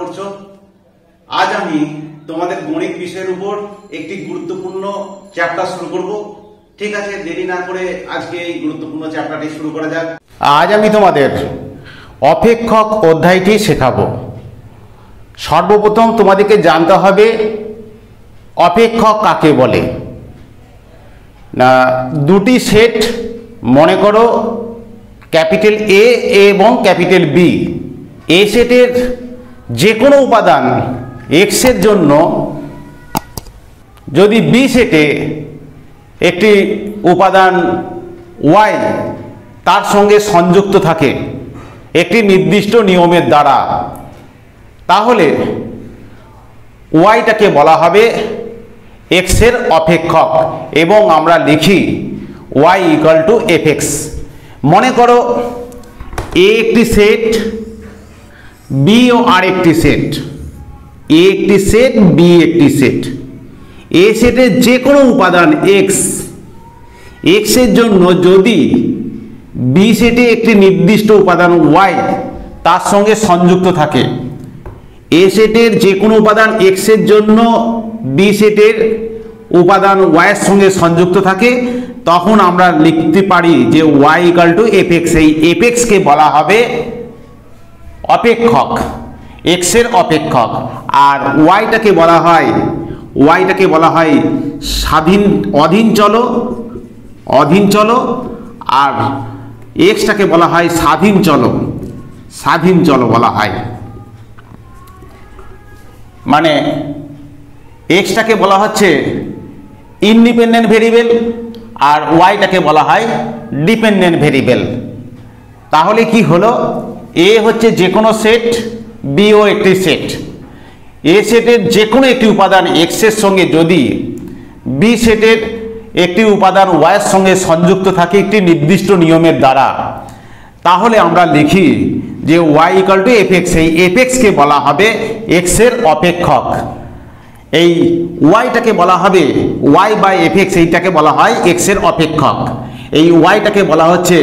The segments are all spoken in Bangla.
করছ? আজ আমি তোমাদের গণিত বিষয়ের উপর একটি গুরুত্বপূর্ণ চ্যাপ্টার শুরু করব। ঠিক আছে, দেরি না করে আজকে এই গুরুত্বপূর্ণ চ্যাপ্টারটি শুরু করা যাক। আজ আমি তোমাদের অপেক্ষক অধ্যায়টি শেখাবো। সর্বপ্রথম তোমাদেরকে জানতে হবে, অপেক্ষক কাকে বলে? না, দুটি সেট মনে করো, ক্যাপিটাল এ এবং ক্যাপিটাল বি এ সেটের যে কোনো উপাদান এক্সের জন্য যদি বি সেটে একটি উপাদান ওয়াই তার সঙ্গে সংযুক্ত থাকে একটি নির্দিষ্ট নিয়মের দ্বারা, তাহলে ওয়াইটাকে বলা হবে এক্সের অপেক্ষক এবং আমরা লিখি Y equal to F X মনে করো এ একটি সেট বি ও আর একটি সেট এ একটি সেট বি একটি সেট এ সেটের যে কোনো উপাদান এক্স এক্সের জন্য যদি বি সেটে একটি নির্দিষ্ট উপাদান ওয়াই তার সঙ্গে সংযুক্ত থাকে এ সেটের যে কোনো উপাদান এক্সের জন্য বি সেটের উপাদান ওয়াইয়ের সঙ্গে সংযুক্ত থাকে, তখন আমরা লিখতে পারি যে Y equal to F X এই এফ এক্সকে বলা হবে অপেক্ষক এক্সের অপেক্ষক, আর ওয়াইটাকে বলা হয় ওয়াইটাকে বলা হয় স্বাধীন, অধীন চলো অধীন চলো, আর এক্সটাকে বলা হয় স্বাধীন চলো স্বাধীন চলো বলা হয়। মানে এক্সটাকে বলা হচ্ছে ইন্ডিপেন্ডেন্ট ভেরিয়েবল আর ওয়াইটাকে বলা হয় ডিপেন্ডেন্ট ভেরিয়েবল তাহলে কি হলো? এ হচ্ছে যে কোনো সেট বিও একটি সেট এ সেটের যে কোনো একটি উপাদান এক্সের সঙ্গে যদি বি সেটের একটি উপাদান ওয়াইয়ের সঙ্গে সংযুক্ত থাকে একটি নির্দিষ্ট নিয়মের দ্বারা, তাহলে আমরা লিখি যে Y equal to F X এই এফ এক্সকে বলা হবে এক্সের অপেক্ষক। এই ওয়াইটাকে বলা হবে ওয়াই বাই এফ এক্স এইটাকে বলা হয় এক্সের অপেক্ষক। এই ওয়াইটাকে বলা হচ্ছে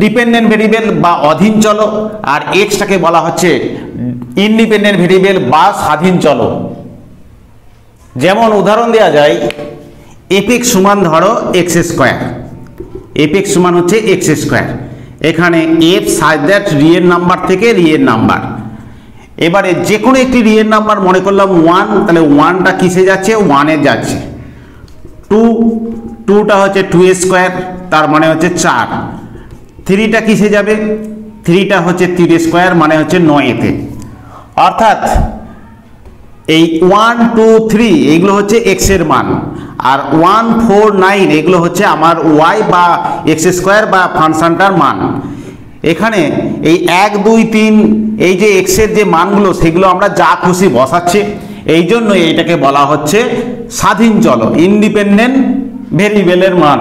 ডিপেন্ডেন্ট ভেরিয়েবল বা অধীন চলো আর এক্সটাকে বলা হচ্ছে ইন্ডিপেন্ডেন্ট ভেরিয়েবল বা স্বাধীন চলো যেমন উদাহরণ দেওয়া যায় এপিক্স সমান ধরো এক্স স্কোয়ার এপিক্স সমান হচ্ছে এক্স স্কোয়ার এখানে এফ সাইড দ্যাট রিয়েল নাম্বার থেকে রিয়েল নাম্বার। এবারে যে কোনো একটি রিয়েল নাম্বার মনে করলাম ওয়ান তাহলে ওয়ানটা কিসে যাচ্ছে? ওয়ানে যাচ্ছে। টু টুটা হচ্ছে টু স্কোয়ার তার মানে হচ্ছে চার। থ্রিটা কিসে যাবে? থ্রিটা হচ্ছে তিন স্কোয়ার মানে হচ্ছে নয়েতে। অর্থাৎ এই ওয়ান, টু, থ্রি, এগুলো হচ্ছে এক্সের মান। আর ওয়ান, ফোর, নাইন, এগুলো হচ্ছে আমার ওয়াই বা এক্স স্কোয়ার বা ফাংশনটার মান। এখানে এই এক, দুই, তিন, এই যে এক্সের যে মানগুলো, সেগুলো আমরা যা খুশি বসাচ্ছি, এই জন্য এইটাকে বলা হচ্ছে স্বাধীন চলো, ইন্ডিপেন্ডেন্ট ভেরিয়েবলের মান।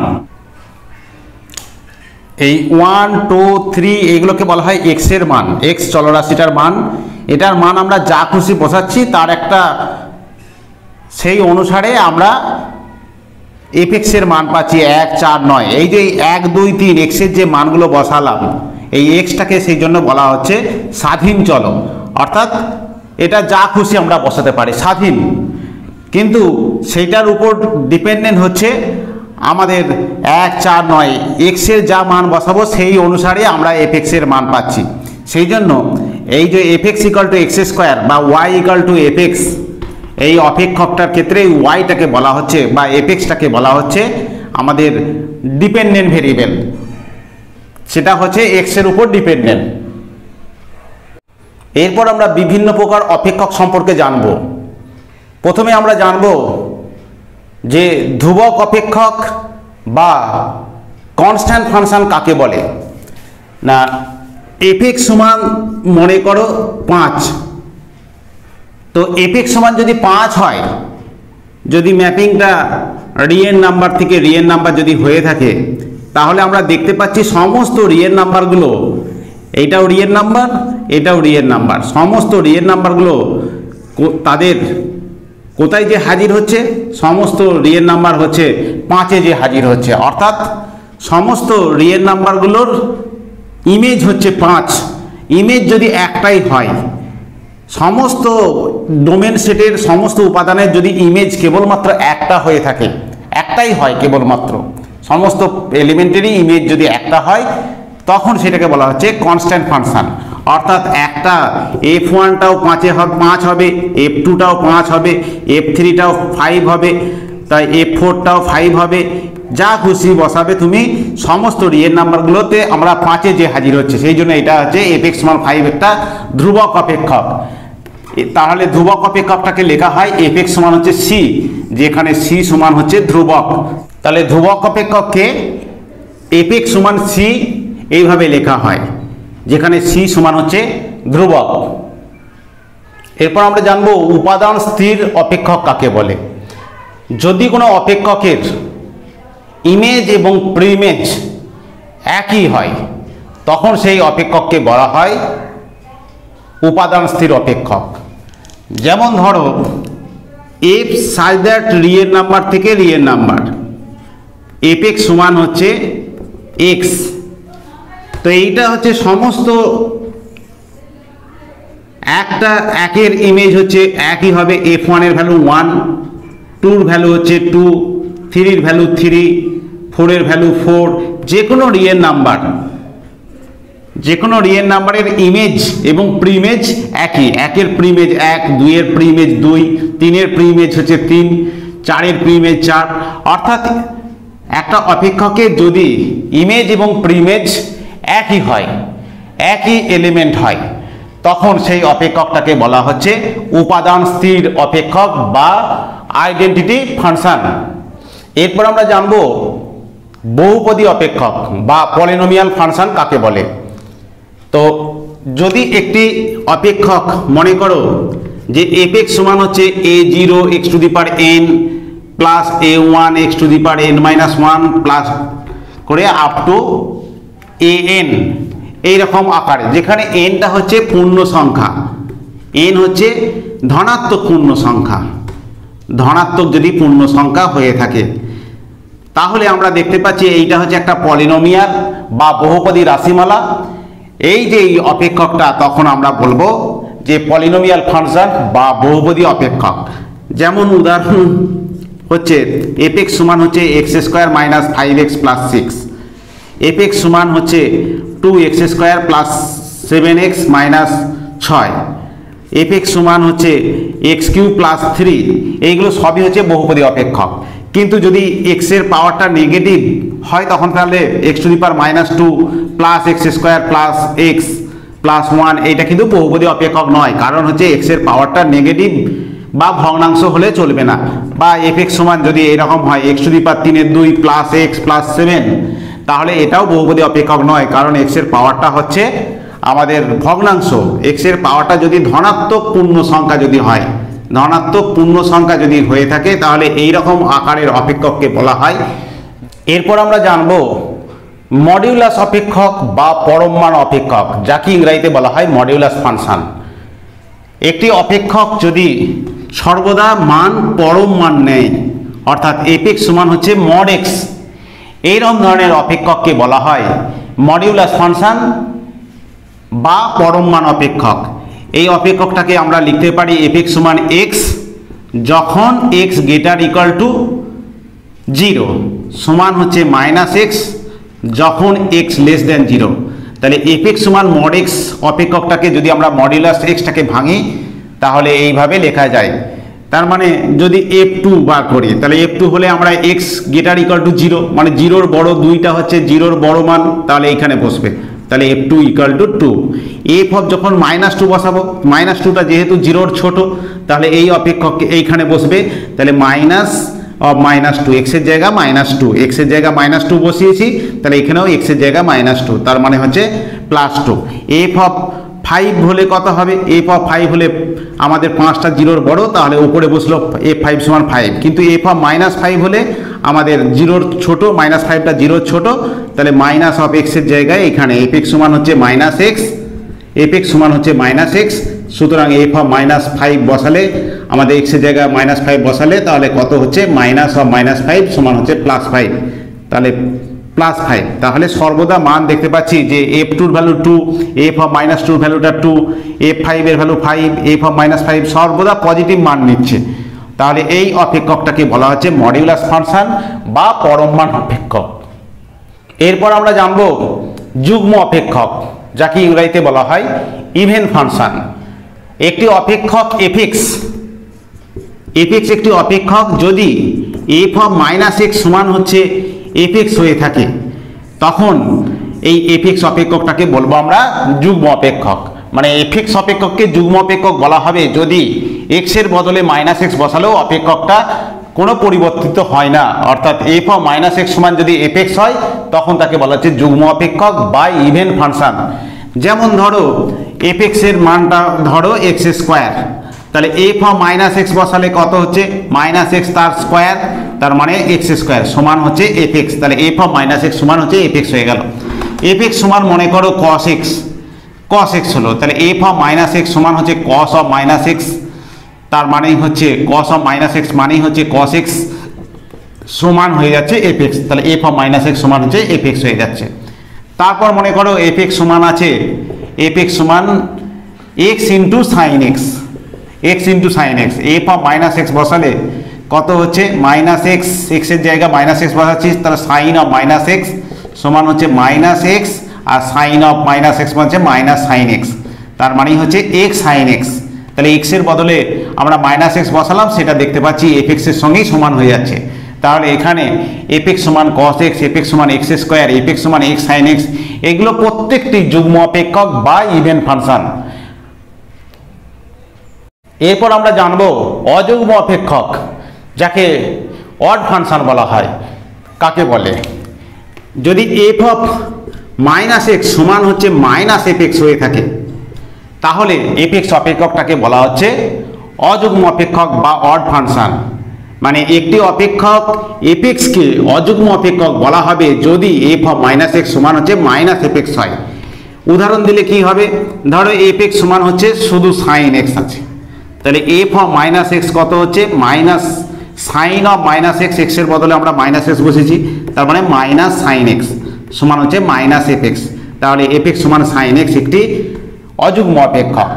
এই ওয়ান টু থ্রি এগুলোকে বলা হয় এক্সের মান এক্স চলরাশিটার মান। এটার মান আমরা যা খুশি বসাচ্ছি তার একটা সেই অনুসারে আমরা এফেক্সের মান পাচ্ছি এক, চার, নয়। এই যে এক, দুই, তিন এক্সের যে মানগুলো বসালাম, এই এক্সটাকে সেই জন্য বলা হচ্ছে স্বাধীন চলো অর্থাৎ এটা যা খুশি আমরা বসাতে পারি, স্বাধীন। কিন্তু সেইটার উপর ডিপেন্ডেন্ট হচ্ছে আমাদের এক, চার, নয় এক্সের যা মান বসাবো, সেই অনুসারে আমরা এফেক্সের মান পাচ্ছি। সেই জন্য এই যে F X equal to X square বা Y equal to F X এই অপেক্ষকটার ক্ষেত্রে ওয়াইটাকে বলা হচ্ছে বা এফেক্সটাকে বলা হচ্ছে আমাদের ডিপেন্ডেন্ট ভেরিয়েবল সেটা হচ্ছে এক্সের উপর ডিপেন্ডেন্ট এরপর আমরা বিভিন্ন প্রকার অপেক্ষক সম্পর্কে জানব। প্রথমে আমরা জানব যে ধ্রুবক অপেক্ষক বা কনস্ট্যান্ট ফাংশন কাকে বলে? না এফেক্স সমান মনে করো পাঁচ। তো এফেক্স সমান যদি পাঁচ হয়, যদি ম্যাপিংটা রিয়েল নাম্বার থেকে রিয়েল নাম্বার যদি হয়ে থাকে, তাহলে আমরা দেখতে পাচ্ছি সমস্ত রিয়েল নাম্বারগুলো এইটাও রিয়েল নাম্বার এটাও রিয়েল নাম্বার সমস্ত রিয়েল নাম্বারগুলো তাদের কোথায় যে হাজির হচ্ছে? সমস্ত রিয়েল নাম্বার হচ্ছে পাঁচে যে হাজির হচ্ছে। অর্থাৎ সমস্ত রিয়েল নাম্বারগুলোর ইমেজ হচ্ছে পাঁচ। ইমেজ যদি একটাই হয়, সমস্ত ডোমেন সেটের সমস্ত উপাদানের যদি ইমেজ কেবলমাত্র একটা হয়ে থাকে, একটাই হয় কেবলমাত্র, সমস্ত এলিমেন্টারি ইমেজ যদি একটা হয়, তখন সেটাকে বলা হচ্ছে কনস্ট্যান্ট ফাংশন অর্থাৎ একটা এফ ওয়ানটাও পাঁচে পাঁচ হবে এফ টুটাও পাঁচ হবে এফ থ্রিটাও ফাইভ হবে, তাই এফ ফোরটাও ফাইভ হবে। যা খুশি বসাবে তুমি সমস্ত রিয়েল নাম্বারগুলোতে আমরা পাঁচে যে হাজির হচ্ছে, সেই জন্য এটা হচ্ছে এফ এক্স মান ফাইভ একটা ধ্রুবক অপেক্ষক। তাহলে ধ্রুবক অপেক্ষকটাকে লেখা হয় এফ এক্স সমান হচ্ছে সি যেখানে সি সমান হচ্ছে ধ্রুবক। তাহলে ধ্রুবক অপেক্ষককে এফ এক্স সমান সি এইভাবে লেখা হয়। যেখানে সি সমান হচ্ছে ধ্রুবক। এরপর আমরা জানব উপাদান স্থির অপেক্ষক কাকে বলে? যদি কোনো অপেক্ষকের ইমেজ এবং প্রিমেজ একই হয়, তখন সেই অপেক্ষককে বলা হয় উপাদান স্থির অপেক্ষক। যেমন ধরো F such that real number থেকে রিয়েল নাম্বার এফ সমান হচ্ছে এক্স তো এইটা হচ্ছে সমস্ত একটা, একের ইমেজ হচ্ছে একই হবে এফ ওয়ানের ভ্যালু ওয়ান টুর ভ্যালু হচ্ছে টু থ্রির ভ্যালু থ্রি ফোরের ভ্যালু ফোর যে কোনো রিয়েল নাম্বার যে কোনো রিয়েল নাম্বারের ইমেজ এবং প্রিমেজ একই। একের প্রিমেজ এক, দুইয়ের প্রিমেজ দুই, তিনের প্রিমেজ হচ্ছে তিন, চারের প্রিমেজ চার। অর্থাৎ একটা অপেক্ষকের যদি ইমেজ এবং প্রিমেজ একই হয়, একই এলিমেন্ট হয়। তখন সেই অপেক্ষকটাকে বলা হচ্ছে উপাদান স্থির অপেক্ষক বা আইডেন্টিটি ফাংশন এরপর আমরা জানব বহুপদী অপেক্ষক বা পলিনোমিয়াল ফাংশন কাকে বলে। তো যদি একটি অপেক্ষক মনে করো যে এফ এক্স সমান হচ্ছে A zero X to the power N plus A one X to the power N minus one plus করে আপ টু এ এন এইরকম আকারে। যেখানে এনটা হচ্ছে পূর্ণ সংখ্যা। এন হচ্ছে ধনাত্মক পূর্ণ সংখ্যা। ধনাত্মক যদি পূর্ণ সংখ্যা হয়ে থাকে, তাহলে আমরা দেখতে পাচ্ছি এইটা হচ্ছে একটা পলিনোমিয়াল বা বহুপদী রাশিমালা। এই যে এই অপেক্ষকটা, তখন আমরা বলব যে পলিনোমিয়াল ফাংশন বা বহুপদী অপেক্ষক। যেমন উদাহরণ হচ্ছে এফ এক্স সমান হচ্ছে X square minus five X plus six F X সমান হচ্ছে two X square plus seven X minus ছয়। এফ এক্স সমান হচ্ছে এক্স কিউ প্লাস থ্রি এইগুলো সবই হচ্ছে বহুপদী অপেক্ষক। কিন্তু যদি এক্সের পাওয়ারটা নেগেটিভ হয়, তখন তাহলে X to the power minus two plus X square plus X plus one এইটা কিন্তু বহুপদী অপেক্ষক নয়। কারণ হচ্ছে এক্সের পাওয়ারটা নেগেটিভ বা ভগ্নাংশ হলে চলবে না। বা এফ এক্স সমান যদি এরকম হয় এক্স টু দি পাওয়ার তিনের দুই প্লাস এক্স প্লাস সেভেন তাহলে এটাও বহুপদী অপেক্ষক নয়, কারণ এক্সের পাওয়ারটা হচ্ছে আমাদের ভগ্নাংশ। এক্সের পাওয়ারটা যদি ধনাত্মক পূর্ণ সংখ্যা যদি হয়, ধনাত্মক পূর্ণ সংখ্যা যদি হয়ে থাকে, তাহলে এই রকম আকারের অপেক্ষককে বলা হয়। এরপর আমরা জানব মডিউলাস অপেক্ষক বা পরমমান অপেক্ষক, যাকে ইংরাজিতে বলা হয় মডিউলাস ফাংশন একটি অপেক্ষক যদি সর্বদা মান পরম মান নেয়, অর্থাৎ এপিক্স সমান হচ্ছে মড এক্স এইরকম ধরনের অপেক্ষককে বলা হয় মডিউলাস ফাংশন বা পরম মান অপেক্ষক। এই অপেক্ষকটাকে আমরা লিখতে পারি এপিক্স সমান এক্স যখন X greater equal to zero সমান হচ্ছে মাইনাস এক্স যখন এক্স লেস দেন জিরো তাহলে এফ এক্স সমান মড এক্স অপেক্ষকটাকে যদি আমরা মডিউলাস এক্সটাকে ভাঙি, তাহলে এইভাবে লেখা যায়। তার মানে যদি এফ টু বার করি, তাহলে এফ টু হলে আমরা x greater equal to zero মানে জিরোর বড় দুইটা হচ্ছে জিরোর বড় মান, তাহলে এইখানে বসবে। তাহলে F two equal to two F of যখন মাইনাস টু বসাবো মাইনাস টুটা যেহেতু জিরোর ছোট, তাহলে এই অপেক্ষক এইখানে বসবে। তাহলে মাইনাস অফ মাইনাস টু এক্সের জায়গা মাইনাস টু এক্সের জায়গা মাইনাস টু বসিয়েছি, তাহলে এখানেও এক্সের জায়গা মাইনাস টু তার মানে হচ্ছে plus two F of five হলে কত হবে? এফ অফ ফাইভ হলে আমাদের পাঁচটা জিরোর বড়, তাহলে উপরে বসল এফ ফাইভ সমান ফাইভ কিন্তু এফ অফ মাইনাস ফাইভ হলে আমাদের জিরোর ছোট মাইনাস ফাইভটা জিরোর ছোট, তাহলে মাইনাস অফ এক্সের জায়গায় এখানে এফ এক্স সমান হচ্ছে মাইনাস এক্স এফ এক্স সমান হচ্ছে মাইনাস এক্স সুতরাং এফ অফ মাইনাস ফাইভ বসালে, আমাদের এক্সের জায়গায় মাইনাস ফাইভ বসালে, তাহলে কত হচ্ছে? মাইনাস অফ মাইনাস ফাইভ সমান হচ্ছে প্লাস ফাইভ তাহলে প্লাস ফাইভ তাহলে সর্বদা মান দেখতে পাচ্ছি যে F tour value two F of minus টুর ভ্যালুটা টু এফ ফাইভের value five F of minus five সর্বদা পজিটিভ মান নিচ্ছে। তাহলে এই অপেক্ষকটাকে বলা হচ্ছে মডিউলাস ফাংশন বা পরম মান অপেক্ষক। এরপর আমরা জানব যুগ্ম অপেক্ষক, যাকে ইংরাজিতে বলা হয় ইভেন ফাংশন একটি অপেক্ষক এফিক্স এফিক্স একটি অপেক্ষক যদি এফ অফ মাইনাস এক্স সমান হচ্ছে এফিক্স হয়ে থাকে। তখন এই এফিক্স অপেক্ষকটাকে বলব আমরা যুগ্ম অপেক্ষক। মানে এফেক্স অপেক্ষককে যুগ্ম অপেক্ষক বলা হবে যদি এক্সের বদলে মাইনাস এক্স বসালেও অপেক্ষকটা কোনো পরিবর্তিত হয় না। অর্থাৎ এফ মাইনাস এক্স সমান যদি এফেক্স হয়, তখন তাকে বলা হচ্ছে যুগ্ম অপেক্ষক বা ইভেন ফাংশন যেমন ধরো এফ এক্সের মানটা ধরো এক্স স্কোয়ার তাহলে এফ অফ মাইনাস এক্স বসালে কত হচ্ছে? মাইনাস এক্স তার স্কোয়ার তার মানে এক্স স্কোয়ার সমান হচ্ছে এফ এক্স তাহলে এফ অফ মাইনাস এক্স সমান হচ্ছে এফ এক্স হয়ে গেল। এফ এক্স সমান মনে করো কস এক্স কস এক্স হলো, তাহলে এফ অফ মাইনাস এক্স সমান হচ্ছে কস অফ মাইনাস এক্স তার মানেই হচ্ছে কস অফ মাইনাস এক্স মানেই হচ্ছে কস এক্স সমান হয়ে যাচ্ছে এফ এক্স তাহলে এফ অফ মাইনাস এক্স সমান হচ্ছে এফ এক্স হয়ে যাচ্ছে। তারপর মনে করো এফ এক্স সমান আছে এফ এক্স সমান X into sine X X into sine X F of minus X বসালে কত হচ্ছে? মাইনাস এক্স এক্সের জায়গা মাইনাস এক্স বসাচ্ছিস, তাহলে সাইন অফ মাইনাস এক্স সমান হচ্ছে মাইনাস এক্স আর সাইন অফ মাইনাস এক্স হচ্ছে মাইনাস সাইন এক্স তার মানেই হচ্ছে এক্স সাইন এক্স তাহলে এক্সের বদলে আমরা মাইনাস এক্স বসালাম, সেটা দেখতে পাচ্ছি এফ এক্সের সঙ্গেই সমান হয়ে যাচ্ছে। তাহলে এখানে এফ এক্স সমান কস এক্স এফ এক্স সমান এক্স স্কোয়ার এফ এক্স সমান এক্স সাইন এক্স এগুলো প্রত্যেকটি যুগ্ম অপেক্ষক বা ইভেন ফাংশন এরপর আমরা জানব অযুগ্ম অপেক্ষক, যাকে অড ফাংশন বলা হয়। কাকে বলে? যদি এফ অফ মাইনাস এক্স সমান হচ্ছে মাইনাস এফ এক্স হয়ে থাকে, তাহলে এফ এক্স অপেক্ষকটাকে বলা হচ্ছে অযুগ্ম অপেক্ষক বা অড ফাংশন মানে একটি অপেক্ষক এফ এক্সকে অযুগ্ম অপেক্ষক বলা হবে যদি এফ অফ মাইনাস এক্স সমান হচ্ছে মাইনাস এফ এক্স হয়। উদাহরণ দিলে কি হবে? ধরো এফ এক্স সমান হচ্ছে শুধু সাইন এক্স আছে। তাহলে এফ অফ মাইনাস এক্স কত হচ্ছে? Minus sine of minus X এক্সের বদলে আমরা মাইনাস এক্স বসেছি। তার মানে মাইনাস সাইন এক্স সমান হচ্ছে মাইনাস এফ এক্স তাহলে এফ এক্স সমান সাইন এক্স একটি অযুগ্ম অপেক্ষক।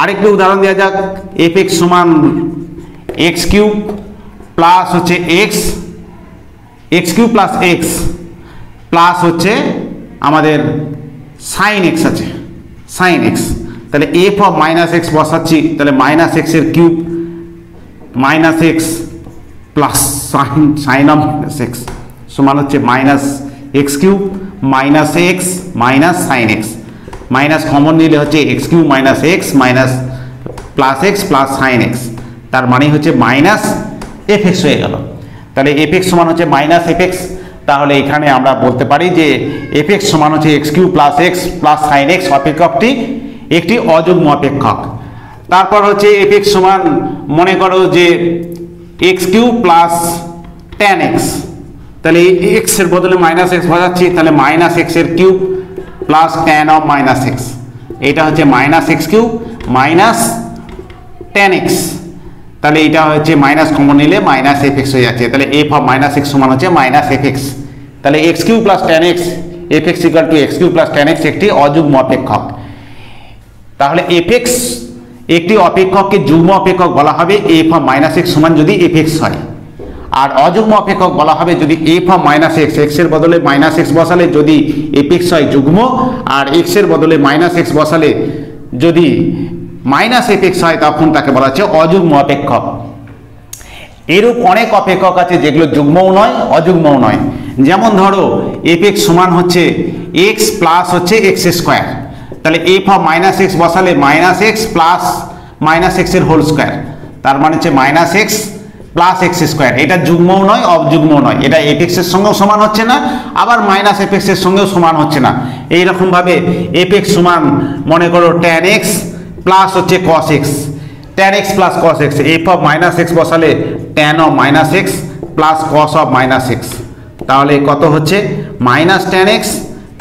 আরেকটি উদাহরণ দেওয়া যাক। এফ এক্স সমান এক্স কিউব প্লাস হচ্ছে x x cube plus x plus হচ্ছে আমাদের সাইন এক্স আছে। সাইন এক্স তাহলে এফ অফ মাইনাস এক্স বসাচ্ছি, তাহলে মাইনাস এক্সের cube minus x plus sine sine of minus x সমান হচ্ছে minus x cube minus x minus sine x minus common নিলে হচ্ছে x cube minus x minus plus x plus sine x তার মানে হচ্ছে মাইনাস এফ এক্স হয়ে গেল। তাহলে এফ এক্স সমান হচ্ছে মাইনাস এফ এক্স তাহলে এখানে আমরা বলতে পারি যে এফ এক্স সমান হচ্ছে x cube plus x plus sine x অপেক্ষকটি একটি অযুগ্ম অপেক্ষক তারপর হচ্ছে এফ এক্স সমান, মনে করো যে x cube plus ten x তাহলে এক্সের বদলে মাইনাস এক্স বাজাচ্ছি, তাহলে মাইনাস এক্সের cube plus ten of minus x এটা হচ্ছে minus x cube minus ten x তাহলে এটা হচ্ছে মাইনাস কমন নিলে মাইনাস এফ এক্স হয়ে যাচ্ছে। তাহলে এফ অফ মাইনাস এক্স সমান হচ্ছে মাইনাস এফ এক্স তাহলে x cube plus ten x f x equal to x cube plus ten x একটি অযুগ্ম অপেক্ষক তাহলে এফ এক্স একটি অপেক্ষককে যুগ্ম অপেক্ষক বলা হবে এফ অফ মাইনাস এক্স সমান যদি এফ এক্স হয়। আর অযুগ্ম অপেক্ষক বলা হবে যদি এফ অফ মাইনাস এক্স এক্সের বদলে মাইনাস এক্স বসালে যদি এফ এক্স হয় যুগ্ম, আর এক্সের বদলে মাইনাস এক্স বসালে যদি মাইনাস এফ এক্স হয় তখন তাকে বলা হচ্ছে অযুগ্ম অপেক্ষক। এরূপ অনেক অপেক্ষক আছে যেগুলো যুগ্মও নয়, অযুগ্মও নয়। যেমন ধরো এফ এক্স সমান হচ্ছে এক্স প্লাস হচ্ছে এক্স স্কোয়ার তাহলে এফ অফ মাইনাস এক্স বসালে মাইনাস এক্স প্লাস মাইনাস এক্সের হোল স্কোয়ার তার মানে হচ্ছে minus x plus x square এটা যুগ্মও নয় অযুগ্মও নয়। এটা এফ এক্সের সঙ্গেও সমান হচ্ছে না, আবার মাইনাস এফ এক্সের সঙ্গেও সমান হচ্ছে না। এইরকমভাবে এফ এক্স সমান, মনে করো ট্যান এক্স প্লাস হচ্ছে cos x tan x plus cos x f of minus x বসালে tan of minus x plus cos of minus x তাহলে কত হচ্ছে? Minus tan x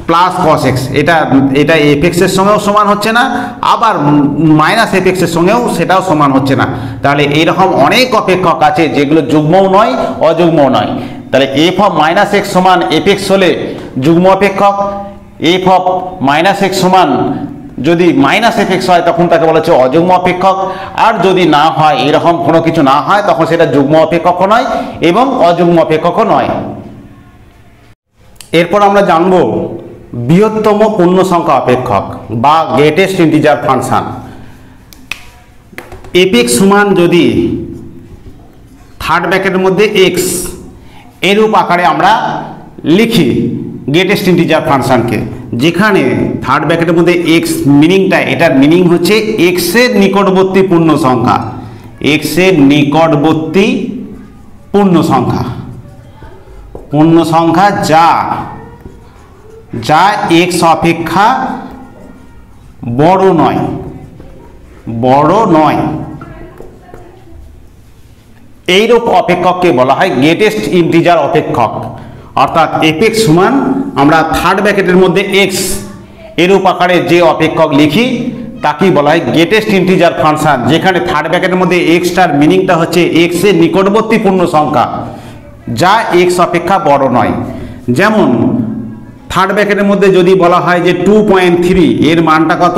plus cos x এটা এটা এফ এক্সের সঙ্গেও সমান হচ্ছে না, আবার মাইনাস এফ এক্সের সঙ্গেও সেটাও সমান হচ্ছে না। তাহলে এইরকম অনেক অপেক্ষক আছে, যেগুলো যুগ্মও নয়, অযুগ্মও নয়। তাহলে এফ অফ মাইনাস এক্স সমান এফ এক্স হলে যুগ্ম অপেক্ষক এফ অফ মাইনাস এক্স সমান যদি মাইনাস এফ এক্স হয়, তখন তাকে বলা হচ্ছে অযুগ্ম অপেক্ষক। আর যদি না হয়, এরকম কোনো কিছু না হয়, তখন সেটা যুগ্ম অপেক্ষকও নয় এবং অযুগ্ম অপেক্ষকও নয়। এরপর আমরা জানব বৃহত্তম পূর্ণ সংখ্যা অপেক্ষক বা গ্রেটেস্ট ইন্টিজার ফাংশন এপিক্স সমান যদি থার্ড ব্র্যাকেটের মধ্যে এক্স এরূপ আকারে আমরা লিখি গ্রেটেস্ট ইন্টিজার ফাংশনকে। যেখানে থার্ড ব্র্যাকেটের মধ্যে এক্স মিনিংটা এটার মিনিং হচ্ছে এক্সের নিকটবর্তী পূর্ণ সংখ্যা। এক্সের নিকটবর্তী পূর্ণ সংখ্যা। পূর্ণ সংখ্যা যা যা এক্স অপেক্ষা বড় নয় বড় নয়। এইরূপ অপেক্ষককে বলা হয় গ্রেটেস্ট ইন্টিজার অপেক্ষক। অর্থাৎ এপেক্স সমান আমরা থার্ড ব্র্যাকেটের মধ্যে এক্স এরূপ আকারে যে অপেক্ষক লিখি, তাকেই বলা হয় গ্রেটেস্ট ইন্টিজার ফাংশন যেখানে থার্ড ব্র্যাকেটের মধ্যে এক্সটার মিনিংটা হচ্ছে এক্সের নিকটবর্তী পূর্ণ সংখ্যা, যা এক্স অপেক্ষা বড় নয়। যেমন থার্ড ব্র্যাকেটের মধ্যে যদি বলা হয় যে টু পয়েন্ট থ্রি এর মানটা কত?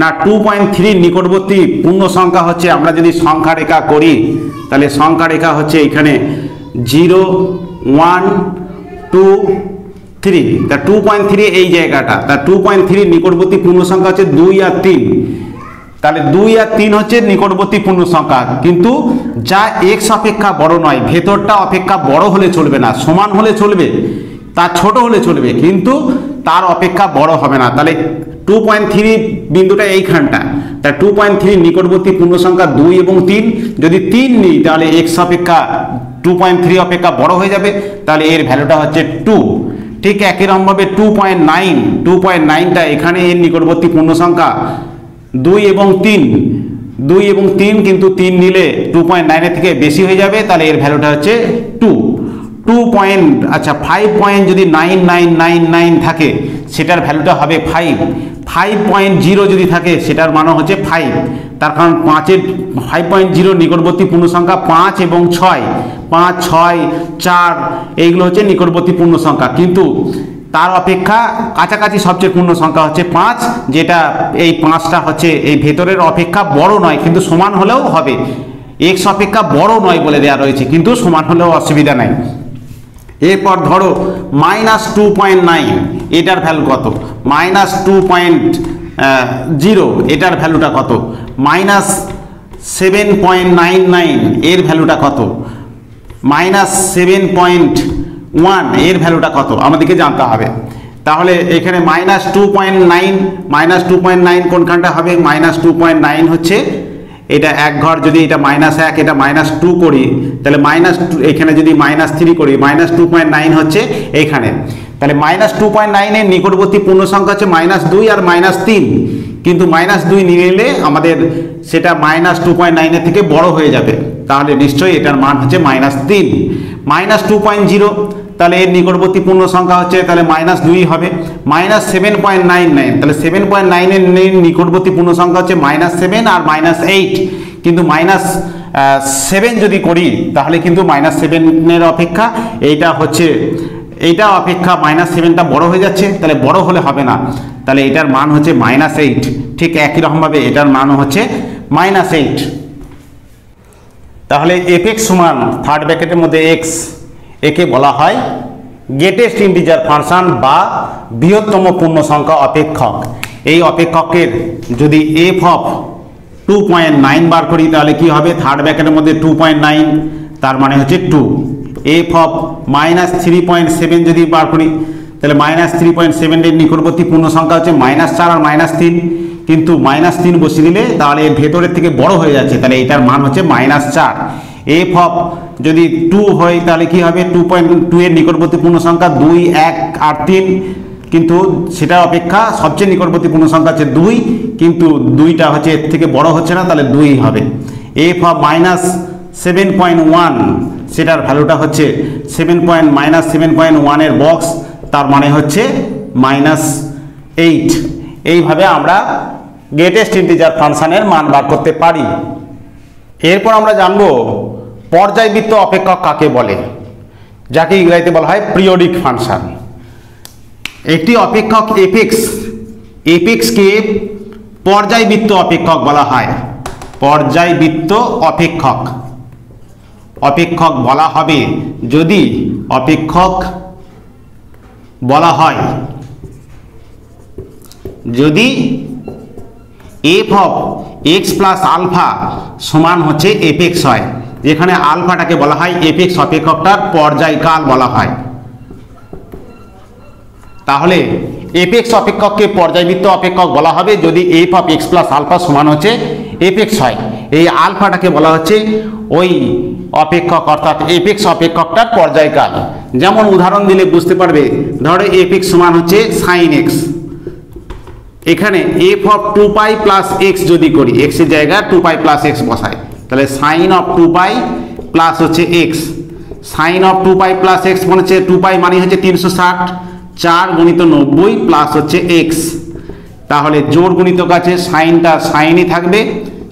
না টু পয়েন্ট থ্রির নিকটবর্তী পূর্ণ সংখ্যা হচ্ছে, আমরা যদি সংখ্যা রেখা করি, তাহলে সংখ্যা রেখা হচ্ছে এখানে জিরো ওয়ান টু থ্রি তা টু পয়েন্ট থ্রি এই জায়গাটা, তা টু পয়েন্ট থ্রির নিকটবর্তী পূর্ণ সংখ্যা হচ্ছে দুই আর তিন। তাহলে দুই আর তিন হচ্ছে নিকটবর্তী পূর্ণ সংখ্যা, কিন্তু যা এক্স অপেক্ষা বড় নয়, ভেতরটা অপেক্ষা বড় হলে চলবে না, সমান হলে চলবে। তার ছোট হলে চলবে, কিন্তু তার অপেক্ষা বড় হবে না। তাহলে টু পয়েন্ট থ্রি বিন্দুটা এইখানটা। তা টু পয়েন্ট থ্রি নিকটবর্তী পূর্ণ সংখ্যা দুই এবং তিন। যদি তিন নিই, তাহলে এক্স অপেক্ষা টু পয়েন্ট থ্রি অপেক্ষা বড় হয়ে যাবে। তাহলে এর ভ্যালুটা হচ্ছে টু ঠিক একই রকমভাবে two point nine two point নাইনটা এখানে এর নিকটবর্তী পূর্ণ সংখ্যা দুই এবং তিন। দুই এবং তিন কিন্তু তিন নিলে টু পয়েন্ট নাইনের থেকে বেশি হয়ে যাবে। তাহলে এর ভ্যালুটা হচ্ছে টু টু পয়েন্ট আচ্ছা ফাইভ পয়েন্ট যদি নাইন নাইন নাইন নাইন থাকে, সেটার ভ্যালুটা হবে ফাইভ ফাইভ পয়েন্ট জিরো যদি থাকে, সেটার মানও হচ্ছে ফাইভ তার কারণ পাঁচের ফাইভ পয়েন্ট জিরো নিকটবর্তী পূর্ণ সংখ্যা পাঁচ এবং ছয়। পাঁচ, ছয়, চার, এইগুলো হচ্ছে নিকটবর্তী পূর্ণ সংখ্যা কিন্তু তার অপেক্ষা কাছাকাছি সবচেয়ে পূর্ণ সংখ্যা হচ্ছে পাঁচ, যেটা এই পাঁচটা হচ্ছে এই ভেতরের অপেক্ষা বড় নয়, কিন্তু সমান হলেও হবে। এক্স অপেক্ষা বড় নয় বলে দেওয়া রয়েছে, কিন্তু সমান হলেও অসুবিধা নাই। এরপর ধরো মাইনাস টু পয়েন্ট নাইন এটার ভ্যালু কত? মাইনাস টু পয়েন্ট জিরো এটার ভ্যালুটা কত? Minus seven point nine nine এর ভ্যালুটা কত? মাইনাস সেভেন পয়েন্ট ওয়ানের ভ্যালুটা কত? আমাদেরকে জানতে হবে। তাহলে এখানে minus two point nine minus two point nine কোনখানটা হবে? মাইনাস টু পয়েন্ট নাইন হচ্ছে এটা এক ঘর যদি এটা মাইনাস এক, এটা মাইনাস টু করি, তাহলে মাইনাস টু এখানে যদি মাইনাস থ্রি করি মাইনাস টু পয়েন্ট নাইন হচ্ছে এইখানে তাহলে মাইনাস টু পয়েন্ট নাইনের নিকটবর্তী পূর্ণ সংখ্যা হচ্ছে মাইনাস দুই আর মাইনাস তিন। কিন্তু মাইনাস দুই নিয়ে নিলে আমাদের সেটা মাইনাস টু পয়েন্ট নাইনের থেকে বড় হয়ে যাবে। তাহলে নিশ্চয়ই এটার মান হচ্ছে মাইনাস তিন। মাইনাস টু পয়েন্ট জিরো তাহলে এর নিকটবর্তী পূর্ণ সংখ্যা হচ্ছে তাহলে মাইনাস দুই হবে। Minus seven point nine nine তাহলে সেভেন পয়েন্ট নাইনের নিকটবর্তী পূর্ণ সংখ্যা হচ্ছে মাইনাস সেভেন আর মাইনাস এইট কিন্তু মাইনাস সেভেন যদি করি, তাহলে কিন্তু মাইনাস সেভেনের অপেক্ষা এইটা হচ্ছে, এইটা অপেক্ষা মাইনাস সেভেনটা বড় হয়ে যাচ্ছে। তাহলে বড় হলে হবে না। তাহলে এটার মান হচ্ছে মাইনাস এইট ঠিক একই রকমভাবে এটার মানও হচ্ছে মাইনাস এইট তাহলে এফ এক্স সমান থার্ড ব্র্যাকেটের মধ্যে এক্স একে বলা হয় গ্রেটেস্ট ইন্টিজার ফাংশন বা বৃহত্তম পূর্ণ সংখ্যা অপেক্ষক। এই অপেক্ষকের যদি f of two point nine বার করি, তাহলে কি হবে? থার্ড ব্র্যাকেটের মধ্যে টু পয়েন্ট নাইন তার মানে হচ্ছে two f of minus three point seven যদি বার করি, তাহলে মাইনাস থ্রি পয়েন্ট সেভেনের নিকটবর্তী পূর্ণ সংখ্যা হচ্ছে মাইনাস চার আর মাইনাস তিন। কিন্তু মাইনাস তিন বসিয়ে দিলে, তাহলে ভেতরের থেকে বড় হয়ে যাচ্ছে, তাহলে এটার মান হচ্ছে মাইনাস চার। এফ অফ যদি টু হয়, তাহলে কি হবে? টু পয়েন্ট টু এর নিকটবর্তী পূর্ণ সংখ্যা দুই, এক আর তিন। কিন্তু সেটার অপেক্ষা সবচেয়ে নিকটবর্তী পূর্ণ সংখ্যা হচ্ছে দুই। কিন্তু দুইটা হচ্ছে এর থেকে বড় হচ্ছে না, তাহলে দুই হবে। F of minus seven point one সেটার ভ্যালুটা হচ্ছে seven point minus seven point ওয়ানের বক্স তার মানে হচ্ছে মাইনাস এইট এইভাবে আমরা গ্রেটেস্ট ইন্টিজার ফাংশনের মান বার করতে পারি। এরপর আমরা জানব পর্যায়বৃত্ত অপেক্ষক কাকে বলে? যাকে ইংরাজিতে বলা হয় পিরিয়ডিক ফাংশন। একটি অপেক্ষক এপেক্স এপেক্সকে পর্যায়বৃত্ত অপেক্ষক বলা হয়। পর্যায়বৃত্ত অপেক্ষক। অপেক্ষক বলা হবে যদি অপেক্ষক বলা হয়। যদি f of x plus alpha সমান হচ্ছে এপেক্স হয়। যেখানে আলফাটাকে বলা হয় এপেক্স অপেক্ষকটার পর্যায়কাল বলা হয়। তাহলে এপেক্স অপেক্ষককে পর্যায়বৃত্ত অপেক্ষক বলা হবে যদি f of x plus alpha সমান হচ্ছে এপেক্স হয়। এই আলফাটাকে বলা হচ্ছে ওই অপেক্ষক অর্থাৎ এপেক্স অপেক্ষকটার পর্যায়কাল। যেমন উদাহরণ দিলে বুঝতে পারবে, ধরো এপেক্স সমান হচ্ছে সাইন এক্স এখানে f of two pi plus x যদি করি এক্সের জায়গায় টু পাই প্লাস এক্স বসাই তাহলে sine of two pi plus হচ্ছে x sine of two pi plus x মনে হচ্ছে টু পাই মানে হচ্ছে তিনশো ষাট। চার গুণিত নব্বই প্লাস হচ্ছে এক্স তাহলে জোর গুণিতক আছে, সাইনটা সাইনই থাকবে।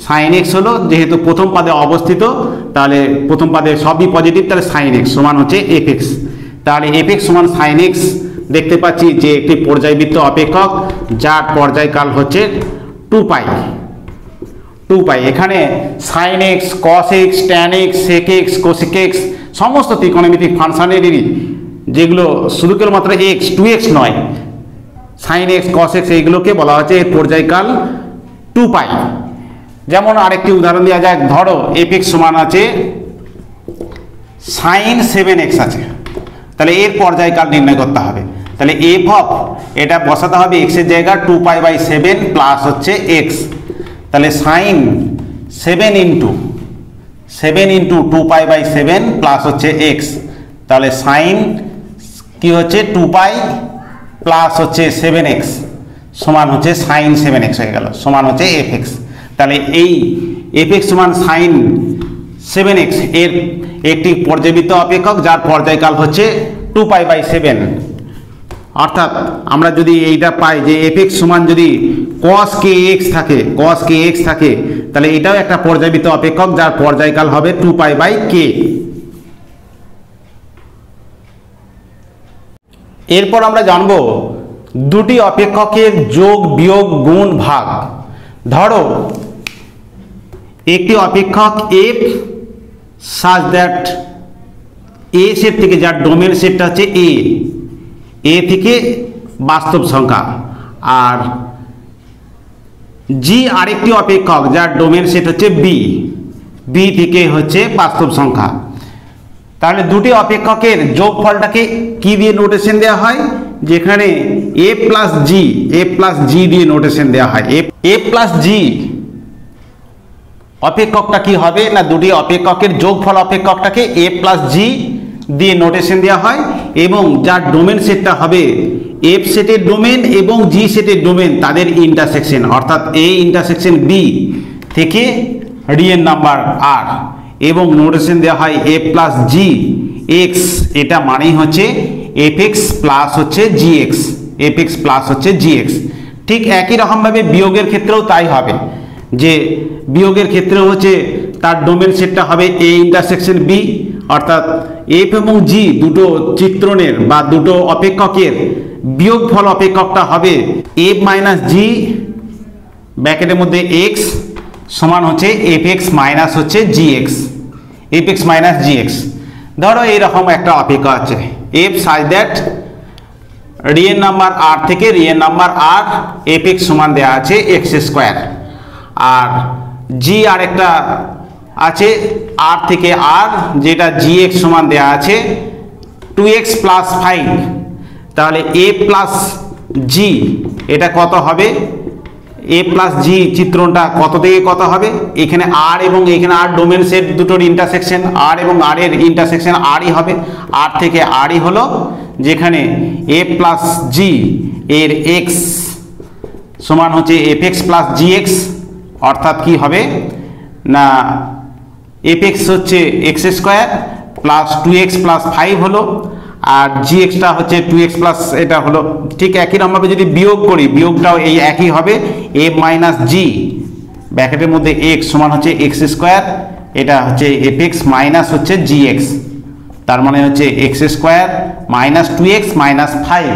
সাইন এক্স হলো যেহেতু প্রথম পাদে অবস্থিত, তাহলে প্রথম পাদে সবই পজিটিভ তাহলে সাইন এক্স সমান হচ্ছে এফ এক্স তাহলে এফ এক্স সমান সাইন এক্স দেখতে পাচ্ছি যে একটি পর্যায়বৃত্ত অপেক্ষক, যার পর্যায়কাল হচ্ছে টু পাই টু পাই এখানে sine x cos x tan x sec x cosec x সমস্ত ত্রিকোণমিতিক ফাংশনেরই যেগুলো শুধু কেবলমাত্র এক্স টু এক্স নয় সাইন এক্স কস এক্স এইগুলোকে বলা হচ্ছে এর পর্যায়কাল টু পাই যেমন আরেকটি উদাহরণ দেওয়া যাক, ধরো এফ এক্স সমান আছে সাইন সেভেন এক্স আছে, তাহলে এর পর্যায়কাল নির্ণয় করতে হবে। তাহলে এফ অফ এটা বসাতে হবে এক্সের জায়গা two pi by seven plus হচ্ছে এক্স তাহলে sine seven into seven into two pi by seven plus হচ্ছে এক্স তাহলে সাইন কি হচ্ছে? টু পাই প্লাস হচ্ছে সেভেন এক্স সমান হচ্ছে সাইন সেভেন এক্স হয়ে গেল, সমান হচ্ছে এফ এক্স তাহলে এই এফ এক্স সমান সাইন সেভেন এক্সের একটি পর্যাবৃত্ত অপেক্ষক, যার পর্যায়কাল হচ্ছে টু পাই বাই সেভেন অর্থাৎ আমরা যদি এইটা পাই যে এফ এক্স সমান যদি কস কে এক্স থাকে কস কে এক্স থাকে, তাহলে এটাও একটা পর্যাবৃত্ত অপেক্ষক, যার পর্যায়কাল হবে টু পাই বাই কে এরপর আমরা জানব দুটি অপেক্ষকের যোগ, বিয়োগ, গুণ, ভাগ। ধরো, একটি অপেক্ষক F such that a set থেকে যার ডোমেন সেটটা হচ্ছে এ এ থেকে বাস্তব সংখ্যা। আর জি আরেকটি অপেক্ষক, যার ডোমেন সেট হচ্ছে বি বি থেকে হচ্ছে বাস্তব সংখ্যা। তাহলে দুটি অপেক্ষকের যোগফলটাকে কি দিয়ে নোটেশন দেওয়া হয়? যেখানে এ প্লাস জি এ প্লাস জি দিয়ে নোটেশন দেওয়া হয়। এ প্লাস জি অপেক্ষকটা কি হবে? না, দুটি অপেক্ষকের যোগফল অপেক্ষকটাকে এ প্লাস জি দিয়ে নোটেশন দেওয়া হয় এবং যার ডোমেন সেটটা হবে এফ সেটের ডোমেন এবং জি সেটের ডোমেন তাদের ইন্টারসেকশন অর্থাৎ এ ইন্টারসেকশন বি থেকে রিয়েল নাম্বার আর এবং নোটেশন দেওয়া হয় এ প্লাস জি এক্স এটা মানেই হচ্ছে এফ এক্স প্লাস হচ্ছে g x f x plus হচ্ছে জি এক্স ঠিক একই রকমভাবে বিয়োগের ক্ষেত্রেও তাই হবে, যে বিয়োগের ক্ষেত্রেও হচ্ছে তার ডোমেন সেটটা হবে এ ইন্টারসেকশন বি অর্থাৎ এফ এবং জি দুটো চিত্রণের বা দুটো অপেক্ষকের বিয়োগফল অপেক্ষকটা হবে এফ মাইনাস জি ব্যাকেটের মধ্যে এক্স সমান হচ্ছে এফ এক্স মাইনাস হচ্ছে g x, f x minus g x. ধরো এইরকম একটা অপেক্ষা আছে, f such that real number R থেকে real number R f x সমান দেওয়া আছে এক্স স্কোয়ার। আর জি আরেকটা আছে আর থেকে আর যেটা জি এক্স সমান দেওয়া আছে টু এক্স প্লাস ফাইভ তাহলে এ প্লাস জি এটা কত হবে? এ প্লাস জি চিত্রটা কত থেকে কত হবে? এখানে আর এবং এখানে আর ডোমেন সেট দুটোর ইন্টারসেকশন আর এবং আর এর ইন্টারসেকশন আরই হবে। আর থেকে আরই হলো যেখানে এ প্লাস জি এর এক্স সমান হচ্ছে F x plus G x অর্থাৎ কি হবে? না এফ এক্স হচ্ছে x square plus two x plus five হলো, আর জি এক্সটা হচ্ছে টু এক্স প্লাস এটা হলো। ঠিক একই রকমভাবে যদি বিয়োগ করি, বিয়োগটাও এই একই হবে এ মাইনাস জি ব্যাকেটের মধ্যে এক্স সমান হচ্ছে এক্স স্কোয়ার এটা হচ্ছে এফ এক্স মাইনাস হচ্ছে জি এক্স তার মানে হচ্ছে x square minus two x minus five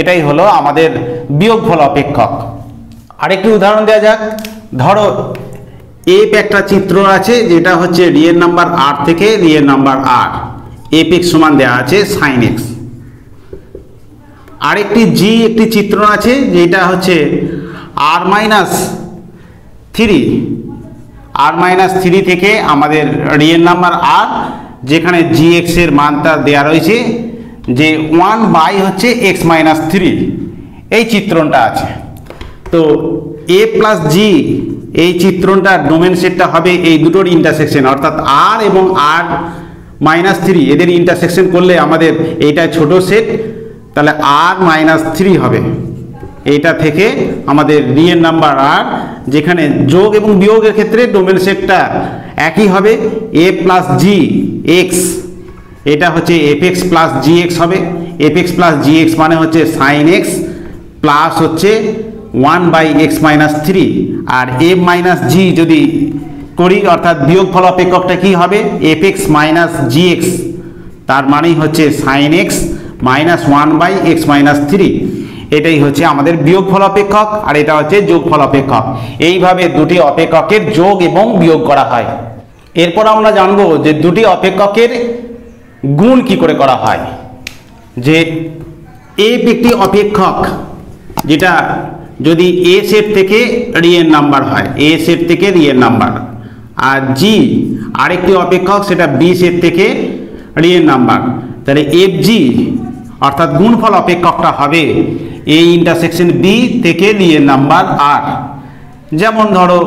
এটাই হলো আমাদের বিয়োগফল অপেক্ষক। আরেকটি উদাহরণ দেওয়া যাক। ধরো এফ একটা চিত্র আছে, যেটা হচ্ছে রিয়েল নাম্বার আর থেকে real number R f x সমান দেওয়া আছে সাইন এক্স আরেকটি জি একটি চিত্র আছে, যেটা হচ্ছে R minus three R minus three থেকে আমাদের রিয়েল নাম্বার আর যেখানে জি এক্সের মানটা দেওয়া রয়েছে, যে ওয়ান বাই হচ্ছে এক্স মাইনাস থ্রি এই চিত্রণটা আছে। তো এ প্লাস জি এই চিত্রণটার ডোমেন সেটটা হবে এই দুটোর ইন্টারসেকশন অর্থাৎ আর এবং আর মাইনাস থ্রি এদের ইন্টারসেকশন করলে আমাদের এইটা ছোট সেট তাহলে আর মাইনাস থ্রি হবে। এইটা থেকে আমাদের রিয়েল নাম্বার আর যেখানে যোগ এবং বিয়োগের ক্ষেত্রে ডোমেন সেটটা একই হবে এ প্লাস জি এক্স এটা হচ্ছে f x plus g x হবে f x plus g x মানে হচ্ছে সাইন এক্স প্লাস হচ্ছে one by x minus three R f minus g যদি করি, অর্থাৎ বিয়োগ ফল অপেক্ষকটা কি হবে? F x minus g x তার মানেই হচ্ছে sine x minus one by x minus three এটাই হচ্ছে আমাদের বিয়োগ ফল অপেক্ষক আর এটা হচ্ছে যোগ অপেক্ষক এইভাবে দুটি অপেক্ষকের যোগ এবং বিয়োগ করা হয়। এরপর আমরা জানব যে দুটি অপেক্ষকের গুণ কি করে করা হয়। যে এফ একটি অপেক্ষক যেটা যদি এ সেট থেকে রিয়েল নাম্বার হয় এ সেট থেকে রিয়েল নাম্বার আর জি আরেকটি অপেক্ষক, সেটা বি সেট থেকে রিয়েল নাম্বার তাহলে এফ জি অর্থাৎ গুণফল অপেক্ষকটা হবে এ ইন্টারসেকশন বি থেকে রিয়েল নাম্বার আর যেমন ধরো,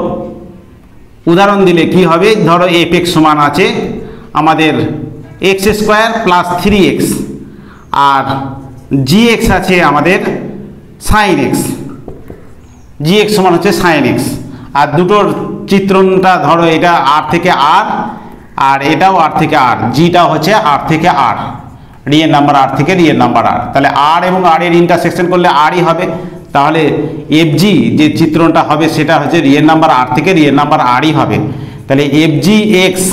উদাহরণ দিলে কি হবে? ধরো এফ এক্স সমান আছে আমাদের x square plus three x আর জি এক্স আছে আমাদের সাইন এক্স জি এক্স সমান হচ্ছে সাইন এক্স আর দুটোর চিত্রণটা ধরো এটা আর থেকে আর আর এটাও আর থেকে আর জিটা হচ্ছে আর থেকে আর রিয়েল নাম্বার আর থেকে রিয়েল নাম্বার আর তাহলে আর এবং আর এর ইন্টারসেকশন করলে আরই হবে। তাহলে এফ জি যে চিত্রণটা হবে সেটা হচ্ছে রিয়েল নাম্বার আর থেকে রিয়েল নাম্বার আরই হবে। তাহলে এফ জি এক্স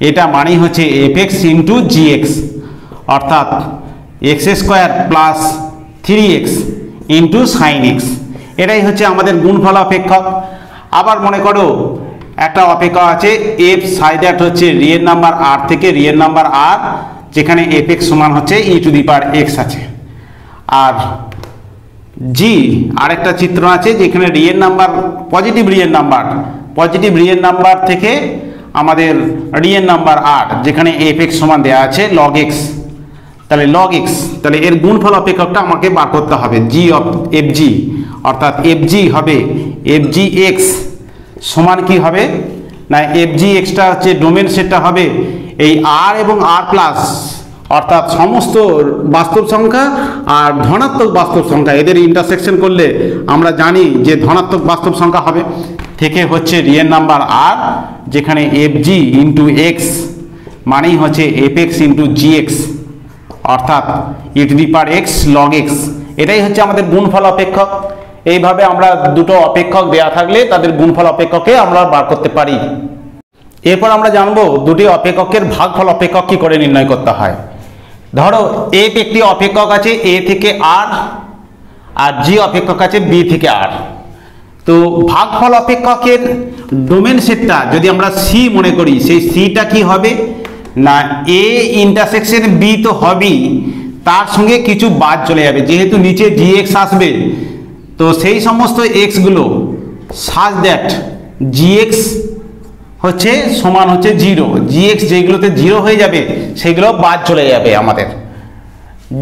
এটা মানেই হচ্ছে f x into g x অর্থাৎ x square plus three x into sine x এটাই হচ্ছে আমাদের গুণফল অপেক্ষক। আবার মনে করো, একটা অপেক্ষক আছে এফ সাই দ্যাট হচ্ছে রিয়েল নাম্বার আর থেকে রিয়েল নাম্বার আর যেখানে এফ এক্স সমান হচ্ছে ই টু দি পার এক্স আছে। আর জি আরেকটা চিত্র আছে, যেখানে real number positive real number positive real number থেকে আমাদের রিয়েল নাম্বার আট যেখানে এফ এক্স সমান দেওয়া আছে লগ এক্স তাহলে লগ এক্স তাহলে এর গুণফল অপেক্ষকটা আমাকে বার করতে হবে জি অফ এফ জি অর্থাৎ এফ জি হবে এফ জি এক্স সমান কি হবে? না এফ জি এক্সটা হচ্ছে ডোমেন সেটটা হবে এই আর এবং আর প্লাস অর্থাৎ সমস্ত বাস্তব সংখ্যা আর ধনাত্মক বাস্তব সংখ্যা, এদের ইন্টারসেকশন করলে আমরা জানি যে ধনাত্মক বাস্তব সংখ্যা হবে। থেকে হচ্ছে রিয়েল নাম্বার আর যেখানে এফ জি ইন্টু এক্স মানেই হচ্ছে f x into g x অর্থাৎ e to the x log x এটাই হচ্ছে আমাদের গুণফল অপেক্ষক। এইভাবে আমরা দুটো অপেক্ষক দেয়া থাকলে তাদের গুণফল অপেক্ষকে আমরা বার করতে পারি। এরপর আমরা জানব দুটি অপেক্ষকের ভাগফল অপেক্ষক কি করে নির্ণয় করতে হয়। ধরো এফ একটি অপেক্ষক আছে এ থেকে আর আর জি অপেক্ষক আছে বি থেকে আর। তো ভাগফল অপেক্ষকের ডোমেন সেটটা যদি আমরা সি মনে করি, সেই সিটা কি হবে? না, এ ইন্টারসেকশন বি তো হবেই, তার সঙ্গে কিছু বাদ চলে যাবে। যেহেতু নিচে জি এক্স আসবে তো সেই সমস্ত এক্সগুলো সাজ দ্যাট জি এক্স হচ্ছে সমান হচ্ছে জিরো জি এক্স যেগুলোতে জিরো হয়ে যাবে, সেগুলো বাদ চলে যাবে আমাদের।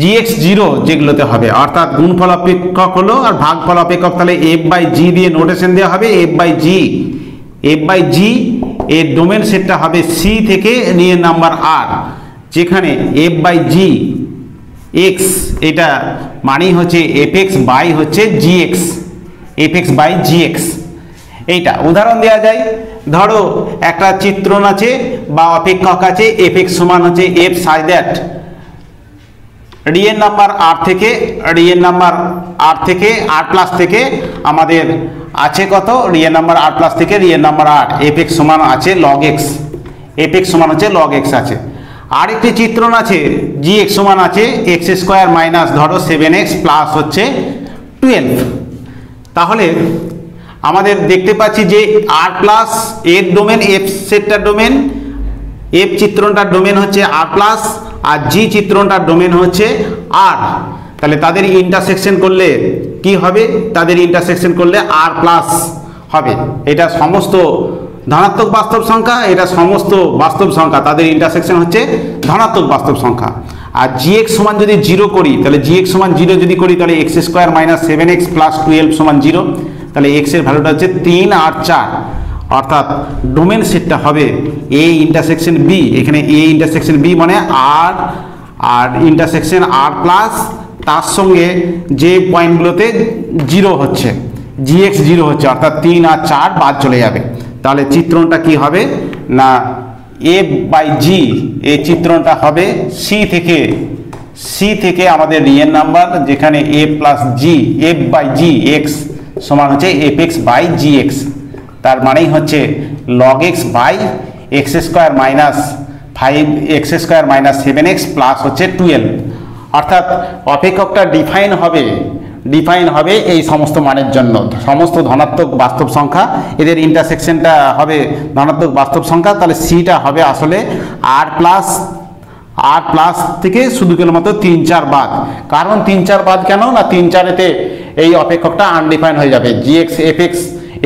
জি এক্স জিরো যেগুলোতে হবে, অর্থাৎ গুণফল অপেক্ষক হলো আর ভাগফল অপেক্ষক তাহলে এফ বাই জি দিয়ে নোটেশন দেওয়া হবে f by g f by g এর ডোমেন সেটটা হবে সি থেকে নিয়ে নাম্বার আর যেখানে এফ বাই জি এক্স এটা মানেই হচ্ছে এফ এক্স বাই হচ্ছে g x f x by g x এইটা উদাহরণ দেওয়া যায়, ধরো একটা চিত্রণ আছে বা অপেক্ষক আছে এফ এক্স সমান হচ্ছে F Sai that real number R থেকে রিয়েল নাম্বার আর থেকে আর প্লাস থেকে আমাদের আছে কত? রিয়েল নাম্বার আর প্লাস থেকে real number R f x সমান আছে লগ এক্স এফ এক্স সমান হচ্ছে লগ এক্স আছে। আরেকটি চিত্রণ আছে জি এক্স সমান আছে এক্স স্কোয়ার মাইনাস ধরো সেভেন এক্স প্লাস হচ্ছে টুয়েলভ তাহলে আমাদের দেখতে পাচ্ছি যে আর প্লাস এর ডোমেন এফ সেটটার ডোমেন এফ চিত্রণটার ডোমেন হচ্ছে আর প্লাস আর জি চিত্রণটার ডোমেন হচ্ছে আর তাহলে তাদের ইন্টারসেকশন করলে কি হবে? তাদের ইন্টারসেকশন করলে আর প্লাস হবে। এটা সমস্ত ধনাত্মক বাস্তব সংখ্যা, এটা সমস্ত বাস্তব সংখ্যা, তাদের ইন্টারসেকশন হচ্ছে ধনাত্মক বাস্তব সংখ্যা। আর জি এক্স সমান যদি জিরো করি, তাহলে জি এক্স সমান জিরো যদি করি, তাহলে x square minus seven x plus twelve সমান জিরো তাহলে এক্সের ভ্যালুটা হচ্ছে তিন আর চার। অর্থাৎ ডোমেন সেটটা হবে এ ইন্টারসেকশন বি এখানে এ ইন্টারসেকশন বি মানে আর আর ইন্টারসেকশন আর প্লাস তার সঙ্গে যে পয়েন্টগুলোতে জিরো হচ্ছে জি এক্স জিরো হচ্ছে, অর্থাৎ তিন আর চার বাদ চলে যাবে। তাহলে চিত্রণটা কি হবে? না এ বাই জি এই চিত্রণটা হবে সি থেকে সি থেকে আমাদের রিয়েল নাম্বার, যেখানে A plus g f by g x সমান হচ্ছে f x by g x তার মানেই হচ্ছে log x by x square minus five x square minus seven x plus হচ্ছে টুয়েলভ অর্থাৎ অপেক্ষকটা ডিফাইন হবে ডিফাইন হবে এই সমস্ত মানের জন্য। সমস্ত ধনাত্মক বাস্তব সংখ্যা, এদের ইন্টারসেকশনটা হবে ধনাত্মক বাস্তব সংখ্যা, তাহলে সিটা হবে আসলে আর প্লাস আর প্লাস থেকে শুধু কেবলমাত্র তিন চার বাদ। কারণ তিন চার বাদ কেন? না, তিন চারেতে এই অপেক্ষকটা আনডিফাইন হয়ে যাবে। G x f x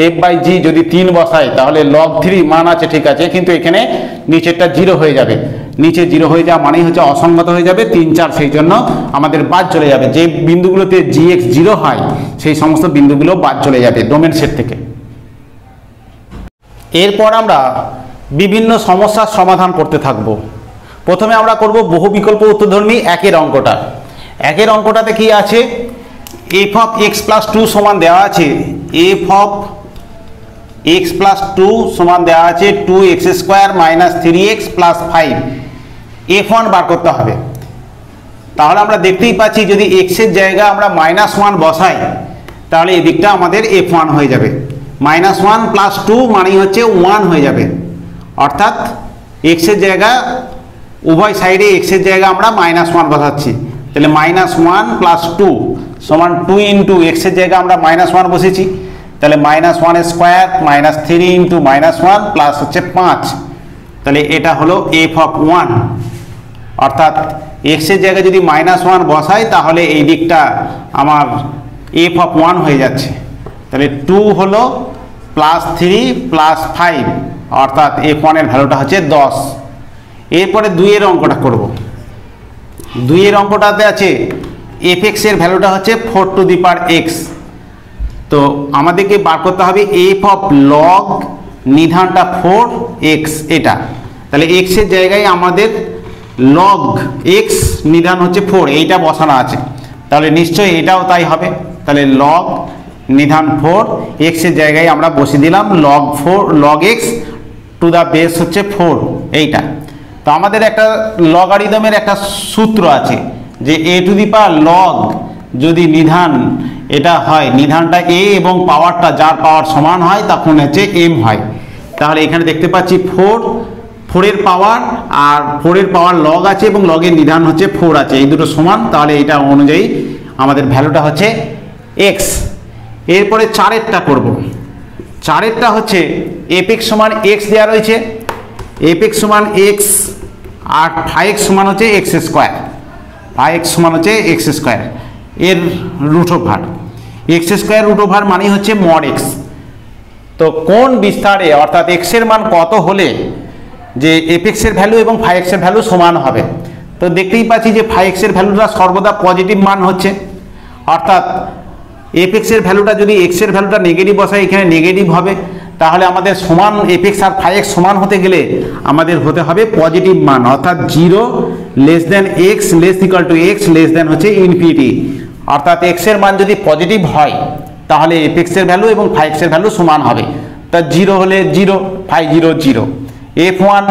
f by g যদি তিন বসায়, তাহলে লগ থ্রি মান আছে ঠিক আছে, কিন্তু এখানে নিচেরটা জিরো হয়ে যাবে। নিচে জিরো হয়ে যাওয়া মানেই হচ্ছে অসংগত হয়ে যাবে, তিন চার সেই জন্য আমাদের বাদ চলে যাবে। যে বিন্দুগুলোতে জি এক্স জিরো হয়, সেই সমস্ত বিন্দুগুলো বাদ চলে যাবে ডোমেন সেট থেকে। এরপর আমরা বিভিন্ন সমস্যার সমাধান করতে থাকব। প্রথমে আমরা করব বহু বিকল্প উত্তরধর্মী একের অঙ্কটা। একের অঙ্কটাতে কি আছে? F of x plus two সমান দেওয়া আছে f of x plus two সমান দেওয়া আছে two x square minus three x plus five f one বার করতে হবে। তাহলে আমরা দেখতেই পাচ্ছি যদি এক্সের জায়গা আমরা মাইনাস ওয়ান বসাই, তাহলে এদিকটা আমাদের এফ ওয়ান হয়ে যাবে। মাইনাস ওয়ান প্লাস টু মানেই হচ্ছে ওয়ান হয়ে যাবে। অর্থাৎ এক্সের জায়গা, উভয় সাইডে এক্সের জায়গা আমরা মাইনাস ওয়ান বসাচ্ছি। তাহলে মাইনাস ওয়ান প্লাস টু সমান টু ইন্টু এক্সের জায়গা আমরা মাইনাস ওয়ান বসেছি। তাহলে minus one square minus three into minus one plus হচ্ছে পাঁচ। তাহলে এটা হলো এফ অফ ওয়ান অর্থাৎ এক্সের জায়গায় যদি মাইনাস ওয়ান বসাই, তাহলে এই দিকটা আমার এফ অফ ওয়ান হয়ে যাচ্ছে। তাহলে টু হলো প্লাস থ্রি প্লাস ফাইভ অর্থাৎ এফ ওয়ানের ভ্যালুটা হচ্ছে দশ। এরপরে দুইয়ের অঙ্কটা করব। দুইয়ের অঙ্কটাতে আছে এফ এক্সের ভ্যালুটা হচ্ছে four to the power X তো আমাদেরকে বার করতে হবে এফ অফ লগ নিধানটা ফোর এক্স এটা। তাহলে এক্সের জায়গায় আমাদের লগ এক্স নিধান হচ্ছে ফোর এইটা বসানো আছে। তাহলে নিশ্চয়ই এটাও তাই হবে। তাহলে লগ নিধান ফোর এক্সের জায়গায় আমরা বসিয়ে দিলাম log four log X to the base হচ্ছে ফোর এইটা। তো আমাদের একটা লগারিদমের একটা সূত্র আছে যে এ টু দি পাওয়ার লগ যদি নিধান এটা হয়, নিধানটা এ এবং পাওয়ারটা যার পাওয়ার সমান হয়, তখন হচ্ছে এম হয়। তাহলে এখানে দেখতে পাচ্ছি ফোর ফোরের পাওয়ার আর ফোরের পাওয়ার লগ আছে এবং লগের নিধান হচ্ছে ফোর আছে। এই দুটো সমান, তাহলে এটা অনুযায়ী আমাদের ভ্যালুটা হচ্ছে এক্স এরপরে চারেরটা করব। চারেরটা হচ্ছে এফ এক্স সমান এক্স দেওয়া রয়েছে। এফ এক্স সমান এক্স আর এক্স সমান হচ্ছে এক্স স্কোয়ার এক্স সমান হচ্ছে এক্স স্কোয়ার এর root over X square root over মানেই হচ্ছে মড এক্স তো কোন বিস্তারে, অর্থাৎ এক্সের মান কত হলে যে এফ এক্সের ভ্যালু এবং ফাইভ এক্সের ভ্যালু সমান হবে। তো দেখতেই পাচ্ছি যে ফাইভ এক্সের ভ্যালুটা সর্বদা পজিটিভ মান হচ্ছে। অর্থাৎ এফ এক্সের ভ্যালুটা যদি এক্সের ভ্যালুটা নেগেটিভ বসায় এখানে নেগেটিভ হবে, তাহলে আমাদের সমান এফ এক্স আর ফাইভ এক্স সমান হতে গেলে আমাদের হতে হবে পজিটিভ মান। অর্থাৎ zero less then X less equal to X less then হচ্ছে ইনফিনিটি অর্থাৎ এক্সের মান যদি পজিটিভ হয়, তাহলে এফ এক্সের ভ্যালু এবং ফাইভ এক্সের ভ্যালু সমান হবে। তা জিরো হলে zero five zero zero F one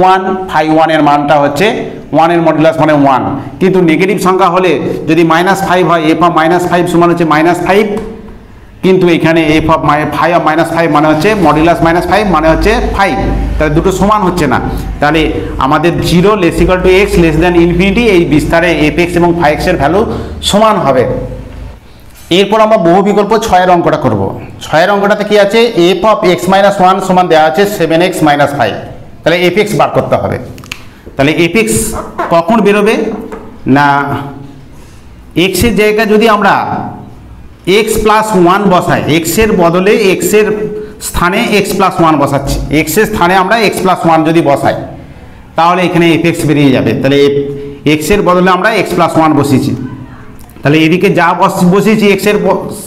one five ওয়ানের মানটা হচ্ছে ওয়ানের মডুলাস মানে ওয়ান কিন্তু নেগেটিভ সংখ্যা হলে যদি মাইনাস ফাইভ হয় এফ মাইনাস ফাইভ সমান হচ্ছে মাইনাস ফাইভ কিন্তু এখানে F of five of minus five মানে হচ্ছে মডিউলাস মাইনাস ফাইভ মানে হচ্ছে ফাইভ তাহলে দুটো সমান হচ্ছে না। তাহলে আমাদের zero less equal to X less than infinity এই বিস্তারে এফ এক্স এবং ফাইভ এক্সের ভ্যালু সমান হবে। এরপর আমরা বহু বিকল্প ছয়ের অঙ্কটা করব। ছয়ের অঙ্কটাতে কি আছে? F of X minus one সমান দেওয়া আছে সেভেন এক্স মাইনাস ফাইভ তাহলে এফ এক্স বার করতে হবে। তাহলে এফ এক্স কখন বেরোবে? না এক্সের জায়গায় যদি আমরা এক্স প্লাস ওয়ান বসাই এক্সের বদলে এক্সের স্থানে এক্স প্লাস ওয়ান বসাচ্ছি। এক্সের স্থানে আমরা এক্স প্লাস ওয়ান যদি বসাই, তাহলে এখানে এফ এক্স বেরিয়ে যাবে। তাহলে এক্সের বদলে আমরা এক্স প্লাস ওয়ান বসিয়েছি। তাহলে এদিকে যা বস, বসিয়েছি এক্সের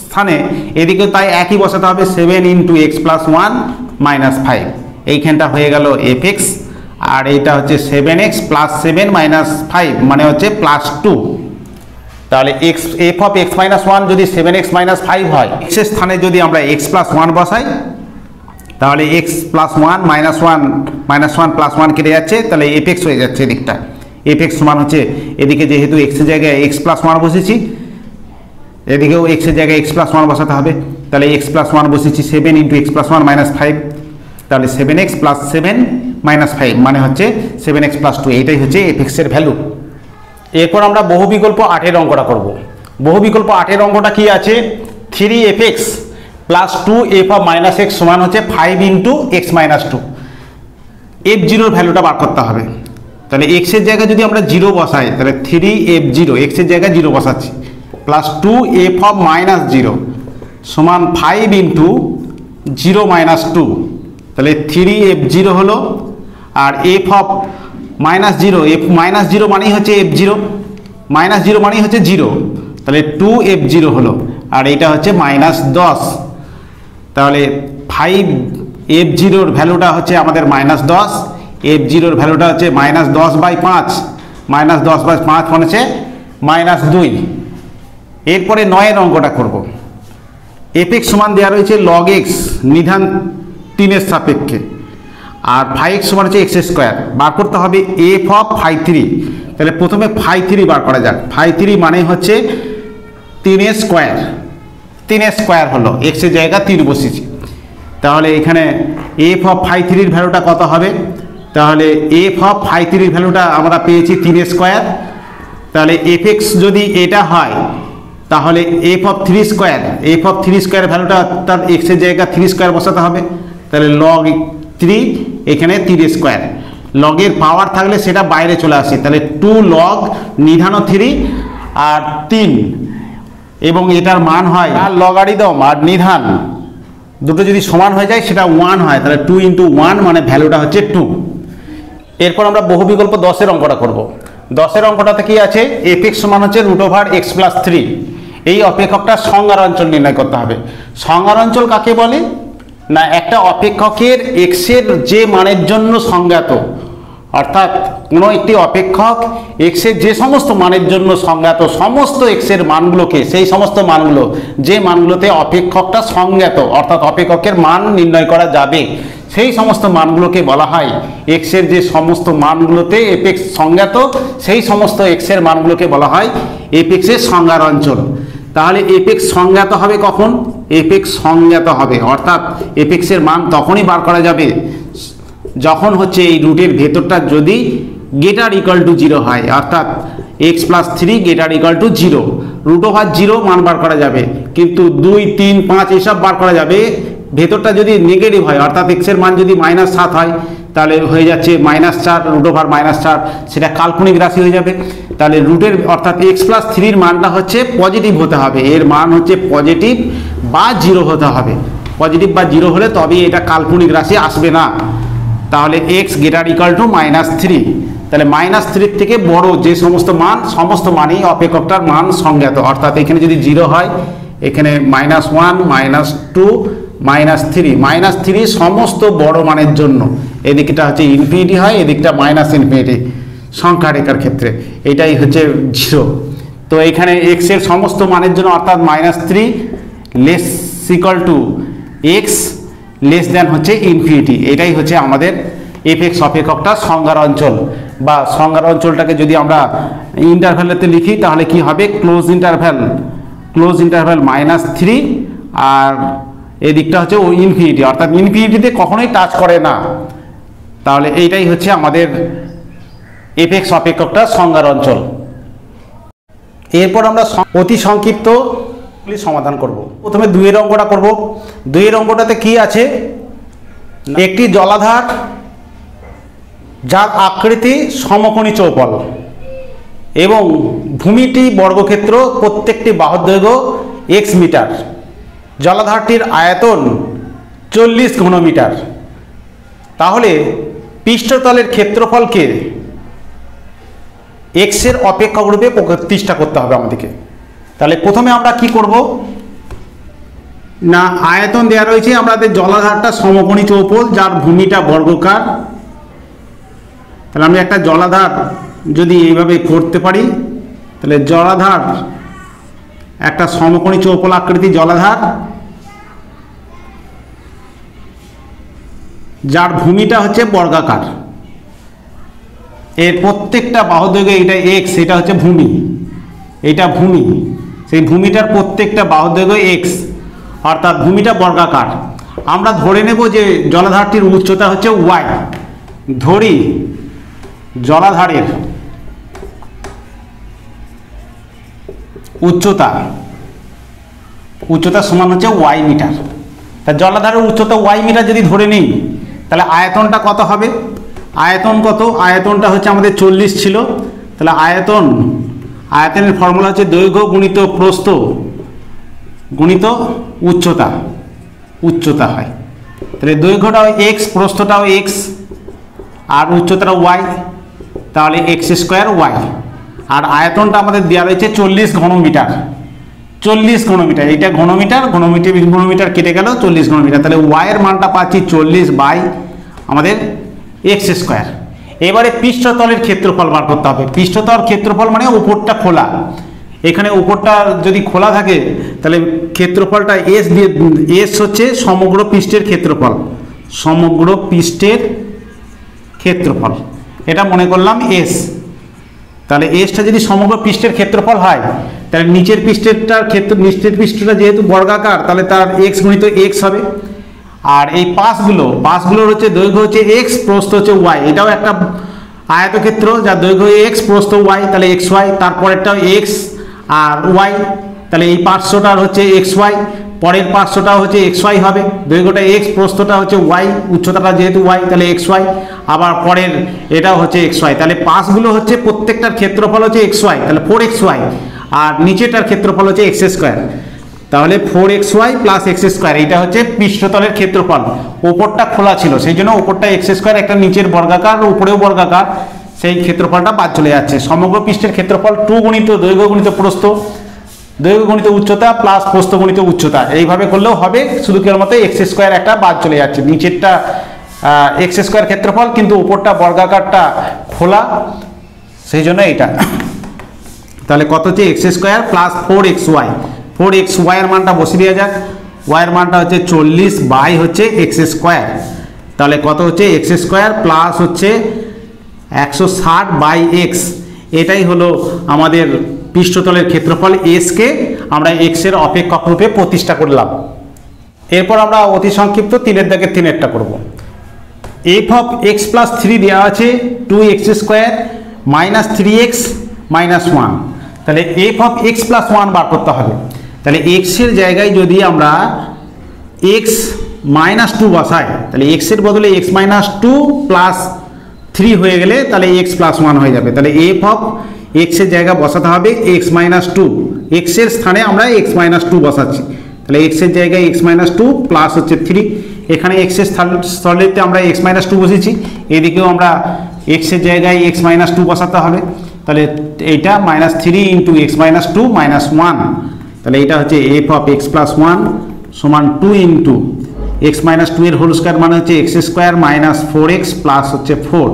স্থানে, এদিকে তাই একই বসাতে হবে seven into X plus one minus five এইখানটা হয়ে গেল এফ এক্স আর এইটা হচ্ছে seven X plus seven minus five মানে হচ্ছে প্লাস টু তাহলে X F of X minus one যদি সেভেন এক্স মাইনাস ফাইভ হয় এক্সের স্থানে যদি আমরা এক্স প্লাস ওয়ান বসাই, তাহলে X plus one minus one minus one plus one কেটে যাচ্ছে, তাহলে এফ এক্স হয়ে যাচ্ছে এদিকটা। এফ এক্স সমান হচ্ছে, এদিকে যেহেতু এক্সের জায়গায় এক্স প্লাস ওয়ান বসেছি, এদিকেও এক্সের জায়গায় এক্স প্লাস ওয়ান বসাতে হবে, তাহলে এক্স প্লাস ওয়ান বসেছি seven into X plus one minus five তাহলে seven X plus seven minus five মানে হচ্ছে সেভেন এক্স প্লাস টু এইটাই হচ্ছে এফ এক্সের ভ্যালু এরপর আমরা বহু বিকল্প আটের অঙ্কটা করব। বহু বিকল্প আটের অঙ্কটা কি আছে? Three F X plus two F of minus X সমান হচ্ছে five into X minus two F জিরোর ভ্যালুটা বার করতে হবে। তাহলে এক্সের জায়গায় যদি আমরা জিরো বসাই, তাহলে থ্রি এফ জিরো এক্সের জায়গায় জিরো বসাচ্ছি। Plus two F of minus zero সমান five into zero minus two তাহলে থ্রি এফ জিরো হলো, আর F of minus zero F minus zero মানেই হচ্ছে এফ জিরো মাইনাস জিরো মানেই হচ্ছে জিরো তাহলে টু এফ জিরো হলো, আর এটা হচ্ছে মাইনাস দশ। তাহলে ফাইভ এফ জিরোর ভ্যালুটা হচ্ছে আমাদের মাইনাস দশ। এফ জিরোর ভ্যালুটা হচ্ছে মাইনাস দশ বাই পাঁচ। মাইনাস দশ বাই পাঁচ মানে হচ্ছে মাইনাস দুই। এরপরে নয়ের অঙ্কটা করব। এফ এক্স সমান দেওয়া রয়েছে লগ এক্স নিধান তিনের সাপেক্ষে। আর ফাইভ এক্স সমান হচ্ছে এক্স স্কোয়ার বার করতে হবে এফ অফ ফাইভ থ্রি তাহলে প্রথমে ফাইভ থ্রি বার করা যাক। ফাইভ থ্রি মানে হচ্ছে তিনের স্কোয়ার তিনের স্কোয়ার হলো। এক্সের জায়গা তিন বসেছি তাহলে এখানে এফ অফ ফাইভ থ্রির ভ্যালুটা কত হবে? তাহলে এফ অফ ফাইভ থ্রির ভ্যালুটা আমরা পেয়েছি তিনের স্কোয়ার তাহলে এফ এক্স যদি এটা হয়, তাহলে F of three square F of three square ভ্যালুটা অর্থাৎ এক্সের জায়গা থ্রি স্কোয়ার বসাতে হবে। তাহলে লগ থ্রি এখানে তিন স্কোয়ার লগের পাওয়ার থাকলে সেটা বাইরে চলে আসে। তাহলে টু লগ নিধানো থ্রি আর তিন। এবং এটার মান হয় আর লগারিদম আর নিধান, দুটো যদি সমান হয়ে যায়, সেটা ওয়ান হয়। তাহলে টু ইন্টু ওয়ান মানে ভ্যালুটা হচ্ছে টু এরপর আমরা বহু বিকল্প দশের অঙ্কটা করব। দশের অঙ্কটাতে কি আছে? এফ এক্স সমান হচ্ছে root over X plus three এই অপেক্ষকটা সংজ্ঞার অঞ্চল নির্ণয় করতে হবে। সংজ্ঞার অঞ্চল কাকে বলে? না, একটা অপেক্ষকের এক্সের যে মানের জন্য সংজ্ঞাত, অর্থাৎ কোনো একটি অপেক্ষক এক্সের যে সমস্ত মানের জন্য সংজ্ঞাত, সমস্ত এক্সের মানগুলোকে, সেই সমস্ত মানগুলো, যে মানগুলোতে অপেক্ষকটা সংজ্ঞাত, অর্থাৎ অপেক্ষকের মান নির্ণয় করা যাবে সেই সমস্ত মানগুলোকে বলা হয় এক্সের যে সমস্ত মানগুলোতে এপেক্স সংজ্ঞাত, সেই সমস্ত এক্সের মানগুলোকে বলা হয় এপেক্সের সংজ্ঞার অঞ্চল। তাহলে এপেক্স সংজ্ঞাত হবে কখন? এপেক্স সংজ্ঞাত হবে। অর্থাৎ এপেক্সের মান তখনই বার করা যাবে যখন হচ্ছে এই রুটের ভেতরটা যদি গেটার ইকাল টু জিরো হয়। অর্থাৎ X plus three greater equal to zero root over zero মান বার করা যাবে। কিন্তু দুই, তিন, পাঁচ এসব বার করা যাবে ভেতরটা যদি নেগেটিভ হয়, অর্থাৎ এক্সের মান যদি মাইনাস সাত হয়, তাহলে হয়ে যাচ্ছে মাইনাস চার রুট ওভার মাইনাস চার, সেটা কাল্পনিক রাশি হয়ে যাবে। তাহলে রুটের অর্থাৎ এক্স প্লাস থ্রির মানটা হচ্ছে পজিটিভ হতে হবে। এর মান হচ্ছে পজিটিভ বা জিরো হতে হবে। পজিটিভ বা জিরো হলে তবেই এটা কাল্পনিক রাশি আসবে না। তাহলে X greater equal to minus three তাহলে মাইনাস থ্রির থেকে বড় যে সমস্ত মান, সমস্ত মানই অপেক্ষকটার মান সংজ্ঞাত। অর্থাৎ এখানে যদি জিরো হয়, এখানে minus one minus two minus three. Minus three সমস্ত বড় মানের জন্য। এদিকটা হচ্ছে ইনফিনিটি হয়, এদিকটা মাইনাস ইনফিনিটি সংখ্যা রেখার ক্ষেত্রে। এটাই হচ্ছে জিরো তো এখানে এক্সের সমস্ত মানের জন্য অর্থাৎ minus three less equal to X less than হচ্ছে ইনফিনিটি এটাই হচ্ছে আমাদের এফেক্স অপেক্ষকটা সংজ্ঞার অঞ্চল। বা সংজ্ঞার অঞ্চলটাকে যদি আমরা ইন্টারভ্যালেতে লিখি, তাহলে কি হবে? Close interval close interval minus three আর এই দিকটা হচ্ছে ও ইনফিনিটি অর্থাৎ ইনফিনিটিতে কখনোই টাচ করে না। তাহলে এইটাই হচ্ছে আমাদের এফেক্স অপেক্ষকটা সংজ্ঞার অঞ্চল। এরপর আমরা অতি সংক্ষিপ্ত সমাধান করব। প্রথমে দুইয়ের অঙ্কটা করব। দুইয়ের অঙ্কটাতে কি আছে? একটি জলাধার, যার আকৃতি সমকোণী চৌপল এবং ভূমিটি বর্গক্ষেত্র প্রত্যেকটি বাহুর এক্স মিটার জলাধারটির আয়তন চল্লিশ ঘনমিটার। তাহলে পৃষ্ঠতলের ক্ষেত্রফলকে এক্সের অপেক্ষক রূপে প্রতিষ্ঠা করতে হবে আমাদেরকে। তাহলে প্রথমে আমরা কি করব? না, আয়তন দেওয়া রয়েছে আমাদের জলাধারটা সমকোণী চৌপল, যার ভূমিটা বর্গকার। তাহলে আমি একটা জলাধার যদি এইভাবে করতে পারি, তাহলে জলাধার একটা সমকোণী আকৃতি জলাধার, যার ভূমিটা হচ্ছে বর্গাকার। এর প্রত্যেকটা বাহুদৈর্ঘ্য এটা এক্স এটা হচ্ছে ভূমি। এটা ভূমি। সেই ভূমিটার প্রত্যেকটা বাহুদৈর্ঘ্য এক্স অর্থাৎ ভূমিটা বর্গাকার। আমরা ধরে নেব যে জলাধারটির উচ্চতা হচ্ছে ওয়াই ধরি জলাধারের উচ্চতা। উচ্চতা সমান হচ্ছে ওয়াই মিটার। তা জলাধারের উচ্চতা ওয়াই মিটার যদি ধরে নিই, তাহলে আয়তনটা কত হবে? আয়তন কত? আয়তনটা হচ্ছে আমাদের চল্লিশ ছিল। তাহলে আয়তন, আয়তনের ফর্মুলা হচ্ছে দৈর্ঘ্য গুণিত প্রস্থ গুণিত উচ্চতা। উচ্চতা হয়। তাহলে দৈর্ঘ্যটাও এক্স প্রস্থটাও এক্স আর উচ্চতাটা ওয়াই তাহলে এক্স স্কোয়ার ওয়াই আর আয়তনটা আমাদের দেওয়া রয়েছে চল্লিশ ঘনমিটার। চল্লিশ ঘনমিটার। এটা ঘনমিটার ঘনমিটার ঘনমিটার কেটে গেল, চল্লিশ ঘনমিটার। তাহলে ওয়াইয়ের মানটা পাচ্ছি চল্লিশ বাই আমাদের এক্স স্কোয়ার এবারে পৃষ্ঠতলের ক্ষেত্রফল বার করতে হবে। পৃষ্ঠতল ক্ষেত্রফল মানে উপরটা খোলা। এখানে উপরটা যদি খোলা থাকে, তাহলে ক্ষেত্রফলটা এস দিয়ে এস হচ্ছে সমগ্র পৃষ্ঠের ক্ষেত্রফল। সমগ্র পৃষ্ঠের ক্ষেত্রফল। এটা মনে করলাম এস তাহলে এসটা যদি সমগ্র পৃষ্ঠের ক্ষেত্রফল হয়, তাহলে নিচের পৃষ্ঠেরটার ক্ষেত্র, নিচের পৃষ্ঠটা যেহেতু বর্গাকার, তাহলে তার এক্স গুণিত এক্স হবে। আর এই পাশগুলো, পাশগুলোর হচ্ছে দৈর্ঘ্য হচ্ছে এক্স প্রস্থ হচ্ছে ওয়াই এটাও একটা আয়তক্ষেত্র, যার দৈর্ঘ্য এক্স প্রস্থ ওয়াই তাহলে এক্স ওয়াই তারপরেরটাও এক্স আর ওয়াই তাহলে এই পাঁচশোটার হচ্ছে এক্স ওয়াই পরের পাঁচশোটা হচ্ছে এক্স ওয়াই হবে। দৈর্ঘ্যটা এক্স প্রস্থটা হচ্ছে ওয়াই উচ্চতাটা যেহেতু ওয়াই তাহলে এক্স ওয়াই আবার পরের এটা হচ্ছে এক্স ওয়াই তাহলে পাঁচগুলো হচ্ছে প্রত্যেকটার ক্ষেত্রফল হচ্ছে এক্স ওয়াই তাহলে ফোর এক্স ওয়াই আর নিচেটার ক্ষেত্রফল হচ্ছে এক্স স্কোয়ার তাহলে four X Y plus X square এটা হচ্ছে পৃষ্ঠতলের ক্ষেত্রফল। ওপরটা খোলা ছিল, সেই জন্য ওপরটা এক্স স্কোয়ার একটা নিচের বর্গাকার, উপরেও বর্গাকার, সেই ক্ষেত্রফলটা বাদ চলে যাচ্ছে। সমগ্র পৃষ্ঠের ক্ষেত্রফল টু গুণিত দৈর্ঘ্য গুণিত প্রস্থ। দৈর্ঘ্য গণিত উচ্চতা প্লাস প্রস্থ গণিত উচ্চতা। এইভাবে করলেও হবে, শুধু কেবলমাত্র এক্স স্কোয়ার একটা বাদ চলে যাচ্ছে। নিচেরটা এক্স স্কোয়ার ক্ষেত্রফল, কিন্তু উপরটা বর্গাকারটা খোলা, সেই জন্য এইটা। তাহলে কত হচ্ছে? X square plus four X Y four X ওয়াইয়ের মানটা বসিয়ে দেওয়া যাক। ওয়াইয়ের মানটা হচ্ছে চল্লিশ বাই হচ্ছে এক্স স্কোয়ার তাহলে কত হচ্ছে? এক্স স্কোয়ার প্লাস হচ্ছে একশো ষাট বাই এক্স এটাই হলো আমাদের পৃষ্ঠতলের ক্ষেত্রফল এসকে আমরা এক্সের অপেক্ষক রূপে প্রতিষ্ঠা করলাম। এরপর আমরা অতি সংক্ষিপ্ত তিনের দাগের তিনেরটা করব। F of X plus three দেওয়া আছে two X square minus three X minus one তাহলে F of X plus one বার করতে হবে। তাহলে এক্সের জায়গায় যদি আমরা এক্স মাইনাস টু বসাই, তাহলে এক্সের বদলে X minus two plus three হয়ে গেলে তাহলে এক্স প্লাস ওয়ান হয়ে যাবে। তাহলে এফ অফ এক্সের জায়গা বসাতে হবে এক্স মাইনাস টু এক্সের স্থানে আমরা এক্স মাইনাস টু বসাচ্ছি। তাহলে এক্সের জায়গায় এক্স মাইনাস টু প্লাস হচ্ছে থ্রি এখানে এক্সের স্থলেতে আমরা এক্স মাইনাস টু বসেছি। এদিকেও আমরা এক্সের জায়গায় এক্স মাইনাস টু বসাতে হবে। তাহলে এইটা minus three into X minus two minus one তাহলে এটা হচ্ছে F of X plus one সমান two into X minus two এর হোল স্কোয়ার মানে হচ্ছে X square minus four X plus হচ্ছে four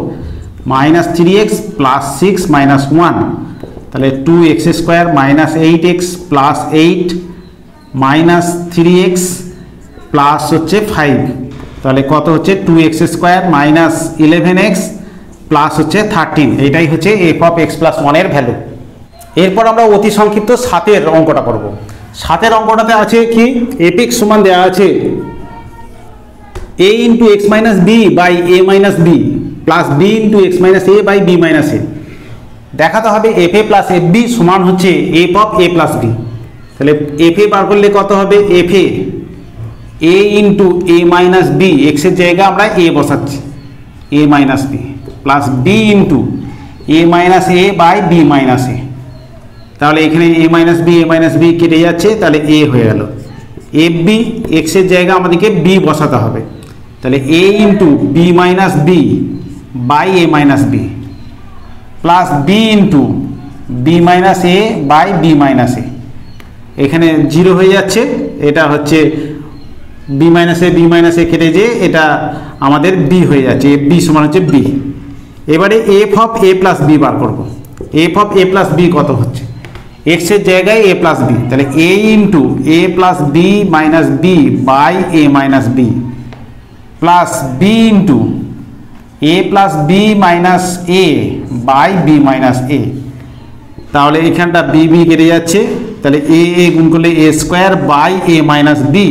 minus three X plus six minus one তাহলে two X square minus eight X plus eight minus three X plus হচ্ছে ফাইভ তাহলে কত হচ্ছে? Two X square minus eleven X plus হচ্ছে থার্টিন এটাই হচ্ছে এফ অফ এক্স প্লাস ওয়ানের ভ্যালু এরপর আমরা অতি সংক্ষিপ্ত সাতের অঙ্কটা করব সাতের অঙ্কটাতে আছে কি? এপিক্স সমান দেওয়া আছে A into X minus B by A minus B plus B into X minus A by B minus A দেখাতে হবে F A plus F B সমান হচ্ছে F of A plus B তাহলে এফ এ বার করলে কত হবে? F A A into A minus B এক্সের জায়গায় আমরা এ বসাচ্ছি। A minus B plus B into A minus A by B minus A তাহলে এখানে A minus B A minus B কেটে যাচ্ছে, তাহলে এ হয়ে গেল। এফ বি এক্সের জায়গায় আমাদেরকে বি বসাতে হবে। তাহলে A into B minus B by A minus B plus B into B minus A by B minus A এখানে জিরো হয়ে যাচ্ছে, এটা হচ্ছে বি মাইনাস বি মাইনাস কেটে যে এটা আমাদের বি হয়ে যাচ্ছে বি সমান হচ্ছে বি এবারে F of A plus B বার করব। F of A plus B কত হচ্ছে? এক্সের জায়গায় এ প্লাস বি তাহলে A into A plus B minus B by A minus B plus B into A plus B minus A by B minus A তাহলে এখানটা বি বি কেটে যাচ্ছে, তাহলে এ এ গুণ করলে A square by A minus B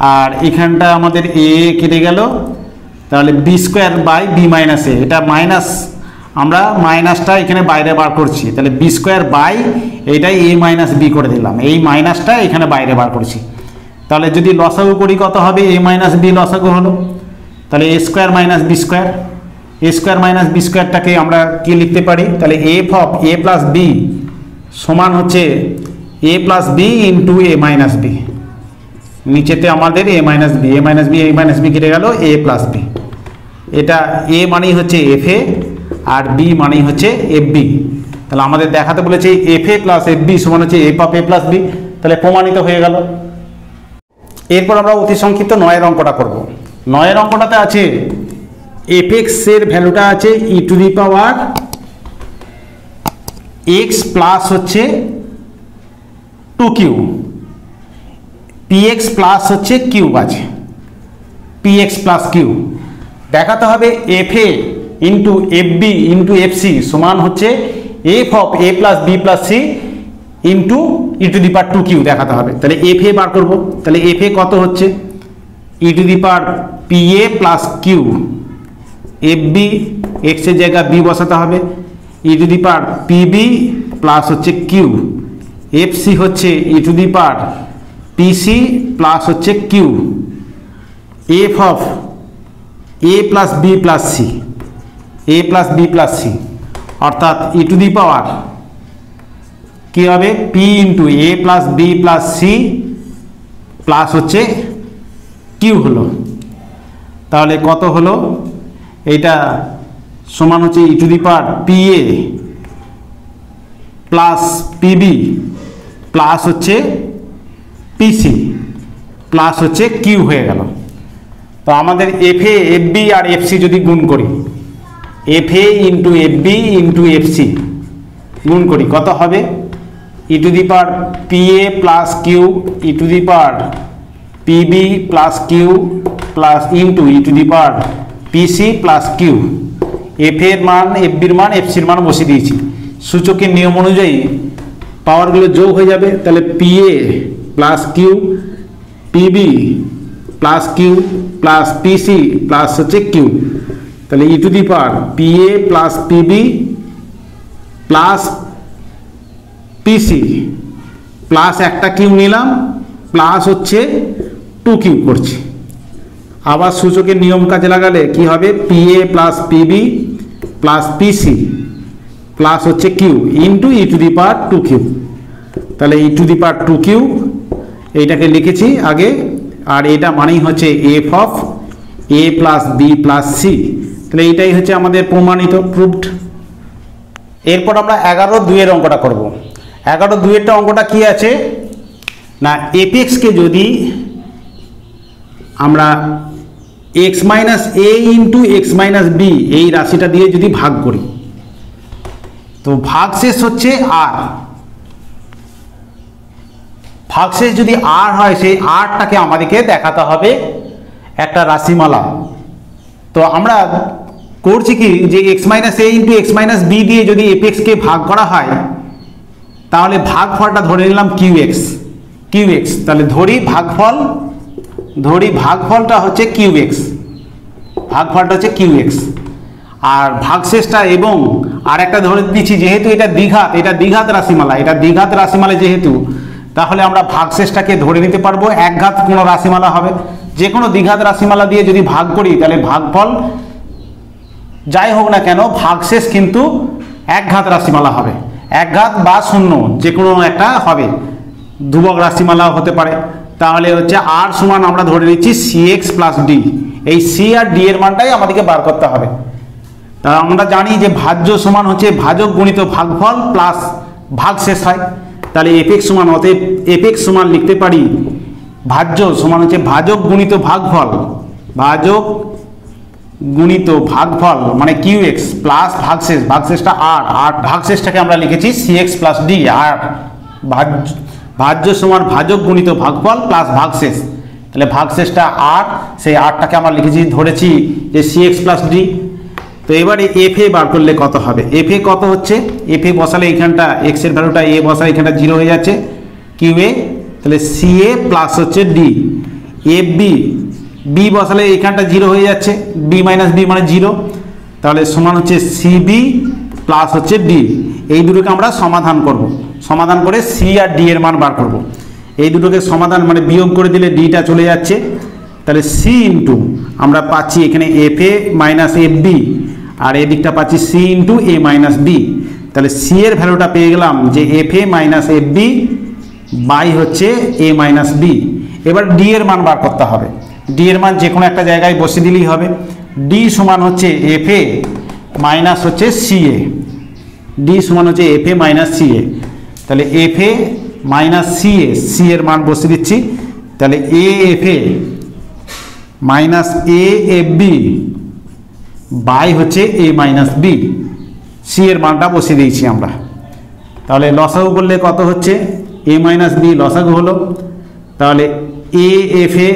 আর এখানটা আমাদের এ কেটে গেল। তাহলে B square by B minus A এটা মাইনাস আমরা মাইনাসটা এখানে বাইরে বার করছি। তাহলে বি স্কোয়ার বাই এটাই এ মাইনাস বি করে দিলাম। এই মাইনাসটা এখানে বাইরে বার করছি। তাহলে যদি লসাগু করি, কত হবে? এ মাইনাস বি লসাগু হলো। তাহলে A square minus B square A square minus B স্কোয়ারটাকে আমরা কি লিখতে পারি? তাহলে F of A plus B সমান হচ্ছে A plus B into A minus B নিচেতে আমাদের A minus B A minus B A minus B কেটে গেল এ প্লাস বি এটা এ মানেই হচ্ছে এফ এ আর বি মানেই হচ্ছে এফ বি তাহলে আমাদের দেখাতে বলেছে F A plus F B সমান হচ্ছে F of A plus B তাহলে প্রমাণিত হয়ে গেল। এরপর আমরা অতি সংক্ষিপ্ত নয়ের অঙ্কটা করব। নয়ের অঙ্কটাতে আছে এফ এর ভ্যালুটা আছে E to the power X plus হচ্ছে টু কিউ পিএক্স প্লাস হচ্ছে কিউব আছে। পিএক্স প্লাস কিউ দেখাতে হবে F A into F B into F C সমান হচ্ছে F of A plus B plus C into E to the power two Q দেখাতে হবে। তাহলে এফ এ বার করব। তাহলে এফ এ কত হচ্ছে? E to the power P A plus Q F B এক্সের জায়গা বি বসাতে হবে। E to the power PB plus হচ্ছে কিউ এফ সি হচ্ছে E to the power PC plus হচ্ছে Q F of A plus B plus C A plus B plus C অর্থাৎ ই টু দি পাওয়ার কী হবে? P into A plus B plus C plus হচ্ছে কিউ হলো। তাহলে কত হলো? এইটা সমান হচ্ছে E to the power P A plus PB plus হচ্ছে পিসি প্লাস হচ্ছে কিউ হয়ে গেল। তো আমাদের এফ এ এফ বি আর এফ সি যদি গুণ করি F A into F B into F C গুণ করি, কত হবে? E to the power P A plus Q E to the power PB plus Q plus into E to the power PC plus Q F এর মান এফ বির মান এফ সির মান বসিয়ে দিয়েছি। সূচকের নিয়ম অনুযায়ী পাওয়ারগুলো যোগ হয়ে যাবে, তাহলে P A plus Q PB plus Q plus PC plus হচ্ছে কিউ তাহলে E to the power P A plus PB plus PC plus একটা কিউ নিলাম প্লাস হচ্ছে টু কিউ করছি। আবার সূচকের নিয়ম কাজে লাগালে কি হবে? P A plus PB plus PC plus হচ্ছে Q into E to the power two Q তাহলে E to the power two Q এইটাকে লিখেছি আগে, আর এটা মানেই হচ্ছে F of A plus B plus C তাহলে এইটাই হচ্ছে আমাদের প্রমাণিত প্রুভড এরপর আমরা এগারো দুইয়ের অঙ্কটা করব। এগারো দুইয়েরটা অঙ্কটা কি আছে? না এপিএক্সকে যদি আমরা x minus a into x minus b এই রাশিটা দিয়ে যদি ভাগ করি, তো ভাগ শেষ হচ্ছে আর ভাগশেষ যদি আর হয় সেই আরটাকে আমাদেরকে দেখাতে হবে। একটা রাশিমালা। তো আমরা করছি কি যে x minus a into x minus b দিয়ে যদি এপিএক্সকে ভাগ করা হয়, তাহলে ভাগফলটা ধরে নিলাম কিউ এক্স কিউ এক্স তাহলে ধরি ভাগফল, ধরি ভাগফলটা হচ্ছে কিউ এক্স ভাগফলটা হচ্ছে কিউ এক্স আর ভাগশেষটা এবং আর একটা ধরে দিচ্ছি, যেহেতু এটা দ্বিঘাত এটা দ্বিঘাত রাশিমালা, এটা দ্বিঘাত রাশিমালা যেহেতু তাহলে আমরা ভাগশেষটাকে ধরে নিতে পারব। একঘাত কোনো রাশিমালা হবে। যে কোনো দ্বিঘাত রাশিমালা দিয়ে যদি ভাগ করি, তাহলে ভাগফল যাই হোক না কেন, ভাগশেষ কিন্তু একঘাত রাশিমালা হবে। একঘাত বা শূন্য যে কোনো একটা হবে। ধ্রুবক রাশিমালাও হতে পারে। তাহলে হচ্ছে আর সমান আমরা ধরে নিচ্ছি সি এক্স প্লাস ডি এই সি আর ডি এর মানটাই আমাদেরকে বার করতে হবে। তা আমরা জানি যে ভাজ্য সমান হচ্ছে ভাজক গণিত ভাগফল প্লাস ভাগশেষ হয়। তাহলে এফেক্স সমান, অতএব এফেক্স সমান লিখতে পারি ভাজ্য সমান হচ্ছে ভাজক গুণিত ভাগফল। ভাজক গুণিত ভাগফল মানে কিউ এক্স প্লাস ভাগশেষ, ভাগশেষটা আর আর ভাগশেষটাকে আমরা লিখেছি সি এক্স প্লাস ডি আর ভাজ্য ভাজ্য সমান ভাজক গুণিত ভাগফল প্লাস ভাগশেষ। তাহলে ভাগশেষটা আর সেই আরটাকে আমরা লিখেছি, ধরেছি যে সি এক্স প্লাস ডি তো এবারে এফ এ বার করলে কত হবে? এফ এ কত হচ্ছে? এফ এ বসালে এইখানটা এক্সের ভ্যালুটা এ বসালে এখানটা জিরো হয়ে যাচ্ছে। কিউ এ তাহলে সি এ প্লাস হচ্ছে ডি এফ বি বি বসালে এখানটা জিরো হয়ে যাচ্ছে। বি মাইনাস বি মানে জিরো তাহলে সমান হচ্ছে সি বি প্লাস হচ্ছে ডি এই দুটোকে আমরা সমাধান করব। সমাধান করে সি আর ডি এর মান বার করব। এই দুটোকে সমাধান মানে বিয়োগ করে দিলে ডিটা চলে যাচ্ছে। তাহলে সি ইন্টু আমরা পাচ্ছি এখানে f a minus f b আর এদিকটা পাচ্ছি c into a minus b তাহলে সি এর ভ্যালুটা পেয়ে গেলাম যে f a minus f b by হচ্ছে এ মাইনাস বি এবার ডি এর মান বার করতে হবে। ডি এর মান যে কোনো একটা জায়গায় বসে দিলেই হবে। ডি সমান হচ্ছে এফ এ মাইনাস হচ্ছে সি এ ডি সমান হচ্ছে f a minus c a তাহলে f a minus c a c এর মান বসে দিচ্ছি। তাহলে a f a minus a f b by হচ্ছে এ মাইনাস বি সি এর মানটা বসিয়ে দিয়েছি আমরা। তাহলে লসাগু করলে কত হচ্ছে? এ মাইনাস বি লসাগু হলো। তাহলে a f a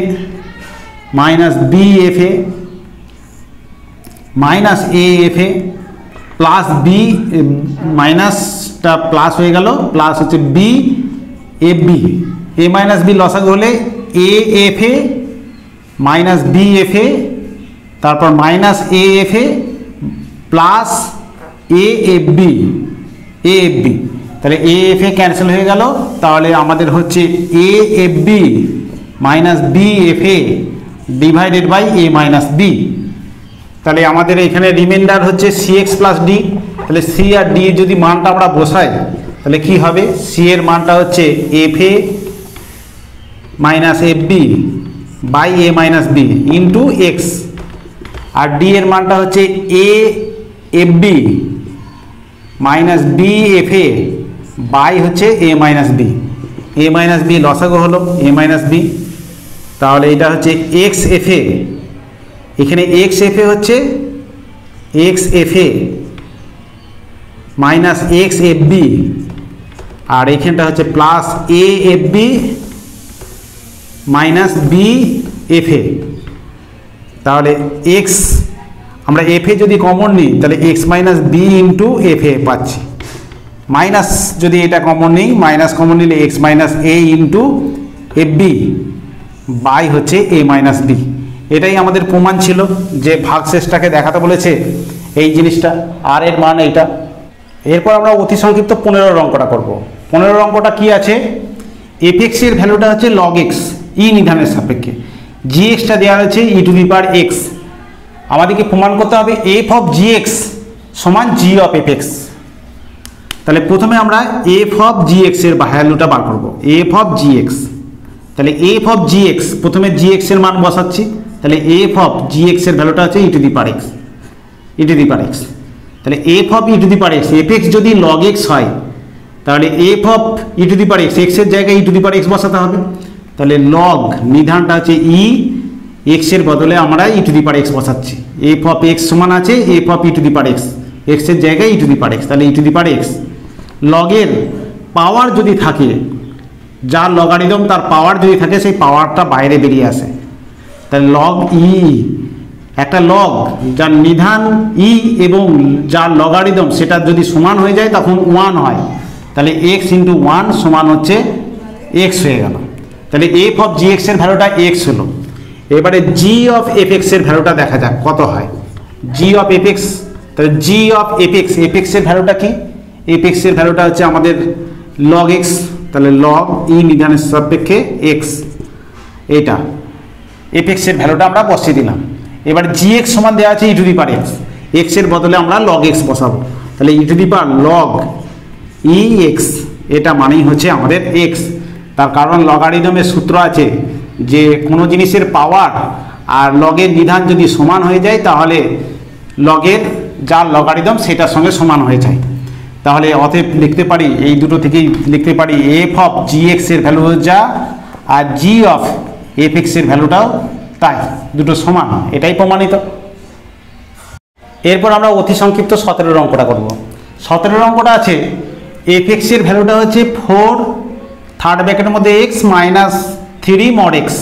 minus b f a minus a f a plus b মাইনাসটা প্লাস হয়ে গেল প্লাস হচ্ছে b f b a minus b লসাগু হলে a f a minus b f a তারপর minus a f a plus a f b a f b তাহলে এ এফ এ ক্যান্সেল হয়ে গেল, তাহলে আমাদের হচ্ছে a f b minus b f a divided by a minus b তাহলে আমাদের এখানে রিমাইন্ডার হচ্ছে সি এক্স প্লাস ডি তাহলে সি আর ডি যদি মানটা আমরা বসাই, তাহলে কি হবে? সি এর মানটা হচ্ছে f a minus f b by a minus b into x R D এর মানটা হচ্ছে a f b minus b f a by হচ্ছে a minus b a minus b লসাগু হলো এ মাইনাস বি তাহলে এটা হচ্ছে এক্স এফ এ এখানে এক্স এফ এ হচ্ছে x f a minus x f b আর এখানটা হচ্ছে plus a f b minus b f a তাহলে এক্স আমরা এফ এ যদি কমন নিই, তাহলে x minus b into f a পাচ্ছি। মাইনাস যদি এটা কমন নিই মাইনাস কমন নিলে x minus a into f b by হচ্ছে এ মাইনাস বি এটাই আমাদের প্রমাণ ছিল যে ভাগ ভাগশেষটাকে দেখাতে বলেছে এই জিনিসটা আর এর মান এইটা। এরপর আমরা অতি সংক্ষিপ্ত পনেরো অঙ্কটা করব। পনেরো অঙ্কটা কি আছে? এফ এক্সের ভ্যালুটা হচ্ছে লগ এক্স ই নিধানের সাপেক্ষে। জি এক্সটা দেওয়া হচ্ছে ই টু দি পার এক্স আমাদেরকে প্রমাণ করতে হবে এফ অফ জি এক্স সমান জি অফ এফ এক্স তাহলে প্রথমে আমরা এফ অফ জি এক্সের ভ্যালুটা বার করব। এফ অফ জি এক্স তাহলে এফ অফ জি এক্স প্রথমে জি এক্সের মান বসাচ্ছি। তাহলে এফ অফ জি এক্সের ভ্যালুটা হচ্ছে e to the power x e to the power x তাহলে f of e to the power x f x যদি লগ এক্স হয়, তাহলে f of e to the power x এক্সের জায়গায় ই টু দি পার এক্স বসাতে হবে। তাহলে লগ নিধানটা হচ্ছে ই এক্সের বদলে আমরা e to the power x বসাচ্ছি। এফ অফ এক্স সমান আছে f of e to the power x এক্সের জায়গায় ই টু দি পার এক্স তাহলে ই টু দি পার এক্স লগের পাওয়ার যদি থাকে, যার লগারিদম তার পাওয়ার যদি থাকে, সেই পাওয়ারটা বাইরে বেরিয়ে আসে। তাহলে লগ ই একটা লগ যার নিধান ই এবং যার লগারিদম সেটা যদি সমান হয়ে যায়, তখন ওয়ান হয়। তাহলে এক্স ইন্টু ওয়ান সমান হচ্ছে এক্স হয়ে গেল। তাহলে এফ অফ জি এক্সের ভ্যালুটা এক্স হলো। এবারে জি অফ এফ এক্সের ভ্যালুটা দেখা যাক, কত হয়? জি অফ এফ এক্স তাহলে g of f x f এক্সের ভ্যালুটা কি? এফ এক্সের ভ্যালুটা হচ্ছে আমাদের লগ এক্স তাহলে লগ ই নিধানের সাপেক্ষে এক্স এটা এফ এক্সের ভ্যালুটা আমরা বসিয়ে দিলাম। এবার জি এক্স সমান দেওয়া আছে ই টু দি পার এক্স এক্সের বদলে আমরা লগ এক্স বসাবো। তাহলে e to the power log e x এটা মানেই হচ্ছে আমাদের এক্স তার কারণ লগারিদমের সূত্র আছে যে কোনো জিনিসের পাওয়ার আর লগের নিধান যদি সমান হয়ে যায়, তাহলে লগের যার লগারিদম সেটার সঙ্গে সমান হয়ে যায়। তাহলে অতএব লিখতে পারি, এই দুটো থেকেই লিখতে পারি এফ অফ জি এক্সের ভ্যালু যা আর জি অফ এফ এক্সের ভ্যালুটাও তাই, দুটো সমান এটাই প্রমাণিত। এরপর আমরা অতি সংক্ষিপ্ত সতেরোর অঙ্কটা করব। সতেরোর অঙ্কটা আছে এফ এক্সের ভ্যালুটা হচ্ছে ফোর থার্ড ব্র্যাকেটের মধ্যে x minus three mod x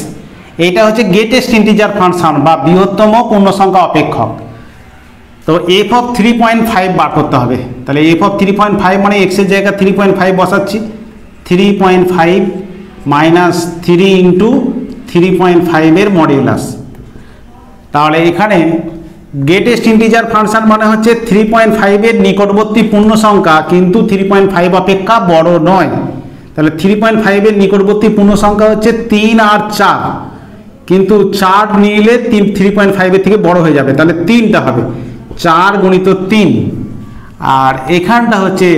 এইটা হচ্ছে গেটেস্ট ইন্টিজার ফাংশন বা বৃহত্তম পূর্ণ সংখ্যা অপেক্ষক। তো f of three point five বার করতে হবে। তাহলে f of three point five মানে এক্সের জায়গায় থ্রি পয়েন্ট ফাইভ বসাচ্ছি। Three point five minus three into three point ফাইভের মডিউলাস তাহলে এখানে গ্রেটেস্ট ইন্টিজার ফাংশন মানে হচ্ছে থ্রি পয়েন্ট ফাইভের নিকটবর্তী পূর্ণ সংখ্যা কিন্তু থ্রি পয়েন্ট ফাইভ অপেক্ষা বড় নয়। তাহলে থ্রি পয়েন্ট ফাইভের নিকটবর্তী পূর্ণ সংখ্যা হচ্ছে তিন আর চার। কিন্তু চার নিলে তিন থ্রি পয়েন্ট ফাইভের থেকে বড় হয়ে যাবে। তাহলে তিনটা হবে। চার গণিত তিন। আর এখানটা হচ্ছে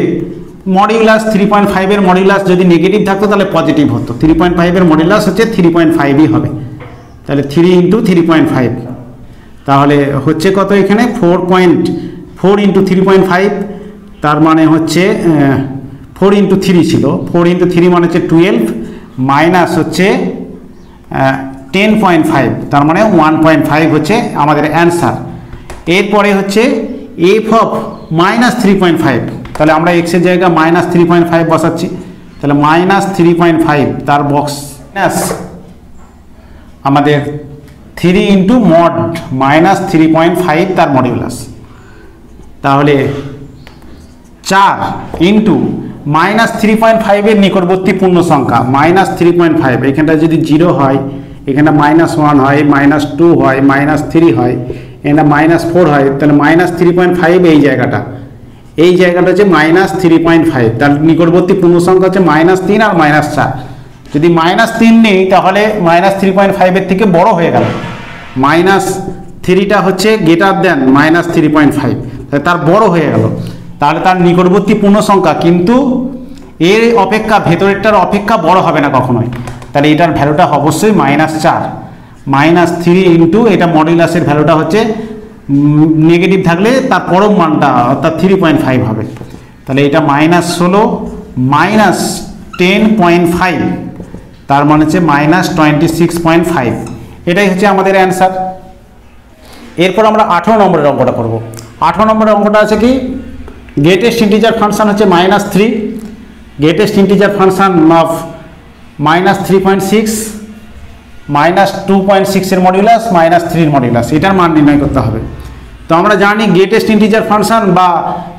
মডিউলাস থ্রি পয়েন্ট ফাইভের মডিউলাস যদি নেগেটিভ থাকতো তাহলে পজিটিভ হতো। থ্রি পয়েন্ট ফাইভের মডিউলাস হচ্ছে থ্রি পয়েন্ট ফাইভই হবে। তাহলে three into three point five তাহলে হচ্ছে কত এখানে? Four point four into three point five তার মানে হচ্ছে ফোর ইন্টু থ্রি ছিল। ফোর ইন্টু থ্রি মানে হচ্ছে টুয়েলভ মাইনাস হচ্ছে টেন পয়েন্ট ফাইভ তার মানে ওয়ান পয়েন্ট ফাইভ হচ্ছে আমাদের অ্যান্সার এরপরে হচ্ছে f of minus three point five তাহলে আমরা এক্সের জায়গায় মাইনাস থ্রি পয়েন্ট ফাইভ বসাচ্ছি। তাহলে মাইনাস থ্রি পয়েন্ট ফাইভ তার বক্স মাইনাস আমাদের three into mod minus three point five তার মডিউলাস তাহলে চার ইন্টু মাইনাস থ্রি পয়েন্ট ফাইভের নিকটবর্তী পূর্ণ সংখ্যা মাইনাস থ্রি পয়েন্ট ফাইভ এখানটা যদি জিরো হয়, এখানে মাইনাস ওয়ান হয়, মাইনাস টু হয়, মাইনাস থ্রি হয়, এখানে মাইনাস ফোর হয়, তাহলে মাইনাস থ্রি পয়েন্ট ফাইভ এই জায়গাটা। এই জায়গাটা হচ্ছে মাইনাস থ্রি পয়েন্ট ফাইভ, তার নিকটবর্তী পূর্ণ সংখ্যা হচ্ছে মাইনাস তিন আর মাইনাস চার। যদি মাইনাস তিন নেই, তাহলে মাইনাস থ্রি পয়েন্ট ফাইভের থেকে বড় হয়ে গেল। মাইনাস থ্রিটা হচ্ছে greater than minus three point five তার বড় হয়ে গেল। তাহলে তার নিকটবর্তী পূর্ণ সংখ্যা, কিন্তু এর অপেক্ষা, ভেতরেরটার অপেক্ষা বড় হবে না কখনোই। তাহলে এটার ভ্যালুটা অবশ্যই মাইনাস চার। মাইনাস থ্রি ইন্টু এটা মডিউলাসের ভ্যালুটা হচ্ছে নেগেটিভ থাকলে তার পরম মানটা, অর্থাৎ থ্রি পয়েন্ট ফাইভ হবে। তাহলে এটা মাইনাস ষোলো, মাইনাস টেন পয়েন্ট ফাইভ, তার মানে হচ্ছে minus twenty six point five. এটাই হচ্ছে আমাদের অ্যান্সার। এরপর আমরা আঠেরো নম্বরের অঙ্কটা করব। আঠেরো নম্বরের অঙ্কটা আছে কি? গ্রেটেস্ট ইন্টিজার ফাংশন হচ্ছে minus three greatest integer function of minus three point six minus two point সিক্সের মডিউলাস মাইনাস থ্রির মডিউলাস এটার মান নির্ণয় করতে হবে। তো আমরা জানি গ্রেটেস্ট ইন্টিজার ফাংশন বা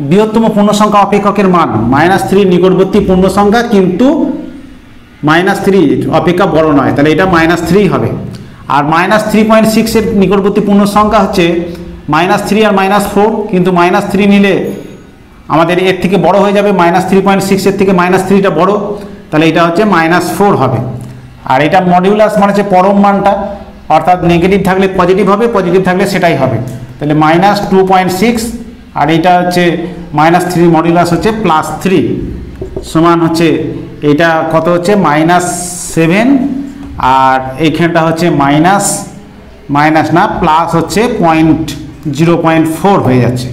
বৃহত্তম পূর্ণ সংখ্যা অপেক্ষকের মান। মাইনাস থ্রির নিকটবর্তী পূর্ণ সংখ্যা কিন্তু মাইনাস থ্রি অপেক্ষা বড় নয়। তাহলে এটা মাইনাস থ্রি হবে। আর মাইনাস থ্রি পয়েন্ট সিক্সের নিকটবর্তী পূর্ণ সংখ্যা হচ্ছে মাইনাস থ্রি আর মাইনাস ফোর কিন্তু মাইনাস থ্রি নিলে আমাদের এর থেকে বড় হয়ে যাবে মাইনাস থ্রি পয়েন্ট সিক্সের থেকে মাইনাস থ্রিটা বড়। তাহলে এটা হচ্ছে মাইনাস ফোর হবে। আর এটা মডিউলাস মানে হচ্ছে পরম মানটা। অর্থাৎ নেগেটিভ থাকলে পজিটিভ হবে পজিটিভ থাকলে সেটাই হবে। তাহলে মাইনাস টু পয়েন্ট সিক্স আর এটা হচ্ছে মাইনাস থ্রি মডিউলাস হচ্ছে প্লাস থ্রি সমান হচ্ছে এটা কত হচ্ছে? মাইনাস সেভেন আর এইখানটা হচ্ছে মাইনাস মাইনাস না প্লাস হচ্ছে পয়েন্ট জিরো পয়েন্ট ফোর হয়ে যাচ্ছে।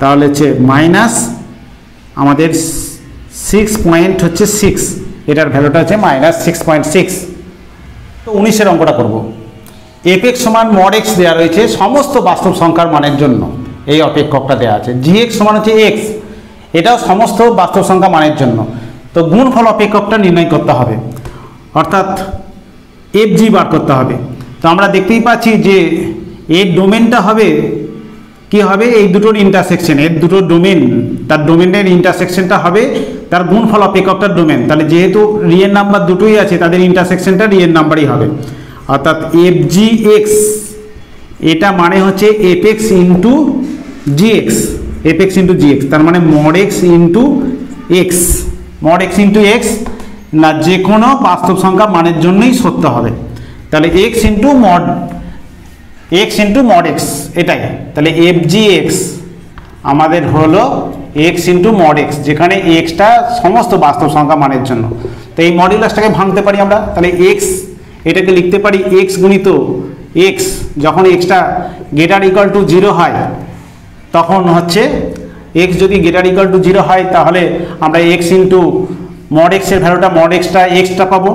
তাহলে হচ্ছে মাইনাস আমাদের সিক্স পয়েন্ট হচ্ছে সিক্স এটার ভ্যালুটা হচ্ছে মাইনাস সিক্স পয়েন্ট সিক্স তো উনিশের অঙ্কটা করব। এপেক্স সমান মড এক্স দেওয়া রয়েছে সমস্ত বাস্তব সংখ্যার মানের জন্য। এই অপেক্ষকটা দেওয়া আছে। জি এক্স সমান হচ্ছে এক্স এটাও সমস্ত বাস্তব সংখ্যা মানের জন্য। তো গুণফল অপেক্ষকটা নির্ণয় করতে হবে। অর্থাৎ এফ জি বার করতে হবে। তো আমরা দেখতেই পাচ্ছি যে এর ডোমেনটা হবে কি হবে? এই দুটোর ইন্টারসেকশন এর দুটো ডোমেন তার ডোমেনের ইন্টারসেকশনটা হবে তার গুণফল অপেক্ষকটার ডোমেন তাহলে যেহেতু রিয়েল নাম্বার দুটোই আছে, তাদের ইন্টারসেকশনটা রিয়েল নাম্বারই হবে। অর্থাৎ এফ জি এক্স এটা মানে হচ্ছে f x into g x f x into g x তার মানে mod x into x mod x into x না যে কোনো বাস্তব সংখ্যা মানের জন্যই সত্য হবে। তাহলে x into mod x into mod x এটাই। তাহলে এফ জি এক্স আমাদের হলো এক্স ইন্টু মড এক্স যেখানে এক্সটা সমস্ত বাস্তব সংখ্যা মানের জন্য। তো এই মডিউলাসটাকে ভাঙতে পারি আমরা। তাহলে এক্স এটাকে লিখতে পারি এক্স গুণিত এক্স যখন এক্সটা গেটার ইকাল টু জিরো হয়, তখন হচ্ছে এক্স যদি গেটার ইকাল টু জিরো হয়, তাহলে আমরা এক্স ইন্টু মড এক্সের ভ্যালুটা মড এক্সটা এক্সটা পাবো।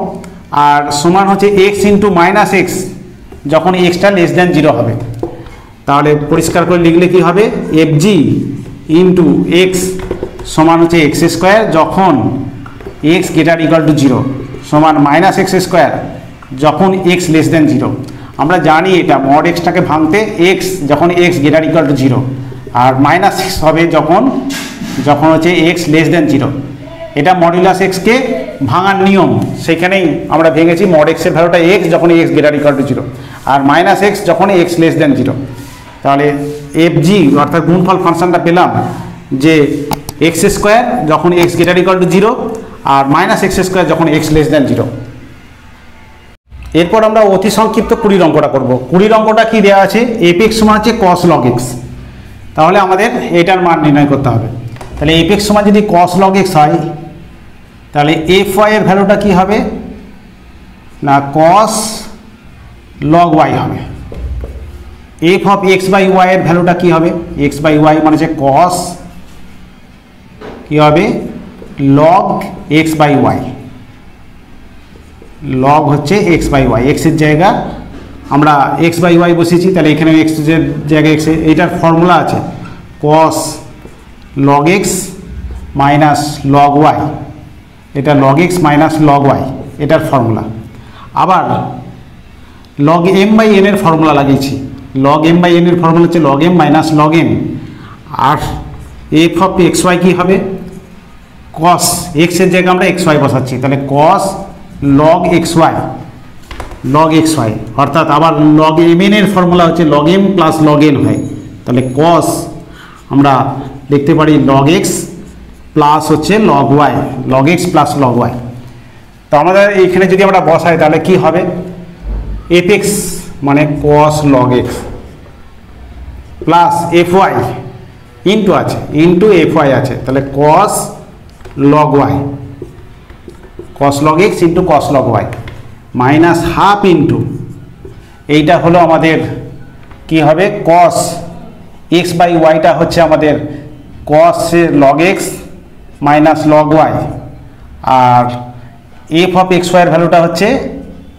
আর সমান হচ্ছে এক্স ইন্টু মাইনাস এক্স যখন এক্সটা লেস দ্যান জিরো হবে, তাহলে পরিষ্কার করে লিখলে কি হবে? এফ জি ইন্টু এক্স সমান হচ্ছে এক্স স্কোয়ার যখন x greater equal to zero সমান মাইনাস এক্স স্কোয়ার যখন এক্স লেস দেন জিরো আমরা জানি এটা মড এক্সটাকে ভাঙতে এক্স যখন x greater equal to zero R minus x হবে যখন যখন হচ্ছে এক্স লেস দেন জিরো এটা মডুলাস এক্সকে ভাঙার নিয়ম, সেখানেই আমরা ভেঙেছি মড এক্সের ভ্যালুটা এক্স যখন x greater equal to zero R minus x যখনই এক্স লেস দেন জিরো তাহলে এফ জি অর্থাৎ গুণফল ফাংশনটা পেলাম যে এক্স স্কোয়ার যখন x greater equal to zero R minus x square যখন এক্স লেস দেন জিরো এরপর আমরা অতি সংক্ষিপ্ত কুড়ির অঙ্কটা করব। কুড়ির অঙ্কটা কি দেওয়া আছে? এফ এক্স সমান হচ্ছে কস লগ এক্স তাহলে আমাদের এটার মান নির্ণয় করতে হবে। তাহলে এফ এক্স সমান যদি কস লগ এক্স হয়, তাহলে এফ ওয়াই এর ভ্যালুটা কি হবে? না কস লগ ওয়াই হবে। F of x by y এর ভ্যালুটা কি হবে? এক্স বাই ওয়াই মানে হচ্ছে কস কি হবে? Log x by y log হচ্ছে এক্স বাই ওয়াই এক্সের জায়গা, আমরা এক্স বাই ওয়াই বসিয়েছি, তাহলে এখানে এক্সের জায়গায় এক্স এইটার ফর্মুলা আছে। Cos log x minus log y এটা log x minus log y এটার ফর্মুলা আবার লগ এম বাই এন এর ফর্মুলা লাগিয়েছি। লগ এম বাই এন এর ফর্মুলা হচ্ছে log m minus log m R F of x Y কী হবে? কস এক্সের জায়গায় আমরা এক্স ওয়াই বসাচ্ছি। তাহলে cos log x y log x y অর্থাৎ আবার লগ এম এন এর ফর্মুলা হচ্ছে log m plus log n হয়। তাহলে কস আমরা দেখতে পারি লগ এক্স প্লাস হচ্ছে log y log x plus log y তো আমাদের এইখানে যদি আমরা বসাই তাহলে কি হবে? এফ এক্স মানে cos log x plus f y into আছে ইন্টু এফ ওয়াই আছে, তাহলে cos log y cos log x into cos log y minus half into এইটা হলো আমাদের কি হবে? কস এক্স বাই ওয়াইটা হচ্ছে আমাদের cos log x minus log y R F of x ওয়াইয়ের ভ্যালুটা হচ্ছে,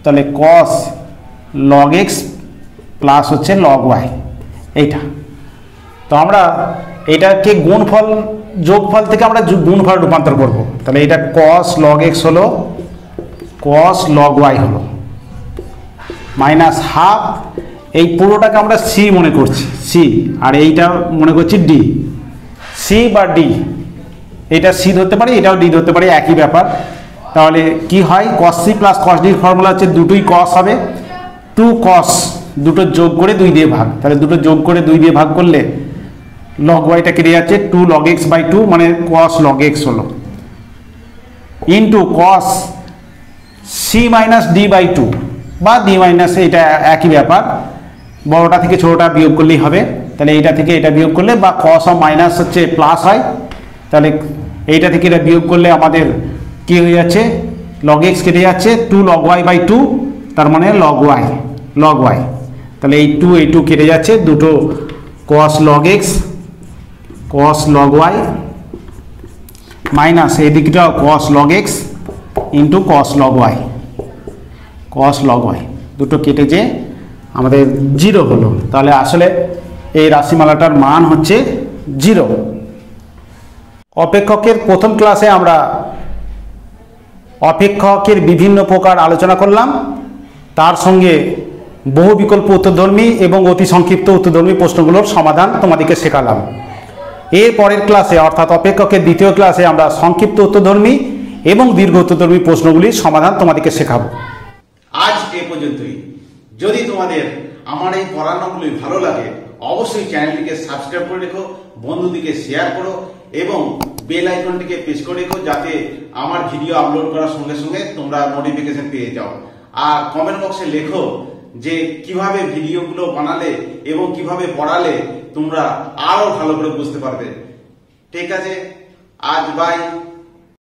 তাহলে কস লগ এক্স প্লাস হচ্ছে লগ ওয়াই এইটা। তো আমরা এটাকে গুণফল, যোগফল থেকে আমরা গুণফল রূপান্তর করব। তাহলে এটা কস লগ এক্স হলো কস লগ ওয়াই হলো। মাইনাস হাফ, এই পুরোটাকে আমরা সি মনে করছি সি আর এইটা মনে করছি ডি সি বা ডি এটা সি ধরতে পারি, এটাও ডি ধরতে পারি, একই ব্যাপার। তাহলে কি হয়? কস সি প্লাস কস ডির ফর্মুলা হচ্ছে দুটোই কস হবে। টু কস দুটো যোগ করে দুই দিয়ে ভাগ। তাহলে দুটো যোগ করে দুই দিয়ে ভাগ করলে লগ ওয়াইটা কেটে যাচ্ছে two log x by two মানে কস লগ এক্স হলো। Into cos c minus d by two বা ডি মাইনাস এটা একই ব্যাপার। বড়টা থেকে ছোটোটা বিয়োগ করলেই হবে। তাহলে এইটা থেকে এটা বিয়োগ করলে বা কস অফ মাইনাস হচ্ছে প্লাস হয়। তাহলে এইটা থেকে এটা বিয়োগ করলে আমাদের কি হয়ে যাচ্ছে? লগ এক্স কেটে যাচ্ছে two log y by two তার মানে লগ ওয়াই লগ ওয়াই তাহলে এই টু এই টু কেটে যাচ্ছে, দুটো cos log x cos log y minus এই দিকটা cos log x into cos log y cos log y দুটো কেটে যে আমাদের জিরো হলো। তাহলে আসলে এই রাশিমালাটার মান হচ্ছে জিরো অপেক্ষকের প্রথম ক্লাসে আমরা অপেক্ষকের বিভিন্ন প্রকার আলোচনা করলাম। তার সঙ্গে বহু বিকল্প উত্তরধর্মী এবং অতি সংক্ষিপ্ত উত্তরধর্মী প্রশ্নগুলোর সমাধান তোমাদেরকে শেখালাম। এর পরের ক্লাসে, অর্থাৎ অপেক্ষকের দ্বিতীয় ক্লাসে আমরা সংক্ষিপ্ত উত্তরধর্মী এবং দীর্ঘ উত্তরধর্মী প্রশ্নগুলির সমাধান তোমাদেরকে শেখাবো। আজ এ পর্যন্তই। যদি তোমাদের আমার এই পড়ানোগুলি ভালো লাগে, অবশ্যই চ্যানেলটিকে সাবস্ক্রাইব করে রেখো, বন্ধুদিকে শেয়ার করো এবং বেল আইকনটিকে প্রেস করে রেখো যাতে আমার ভিডিও আপলোড করার সঙ্গে সঙ্গে তোমরা নোটিফিকেশন পেয়ে যাও। আর কমেন্ট বক্সে লেখো যে কীভাবে ভিডিওগুলো বানালে এবং কীভাবে পড়ালে তোমরা আরও ভালো করে বুঝতে পারবে। ঠিক আছে? আজ বাই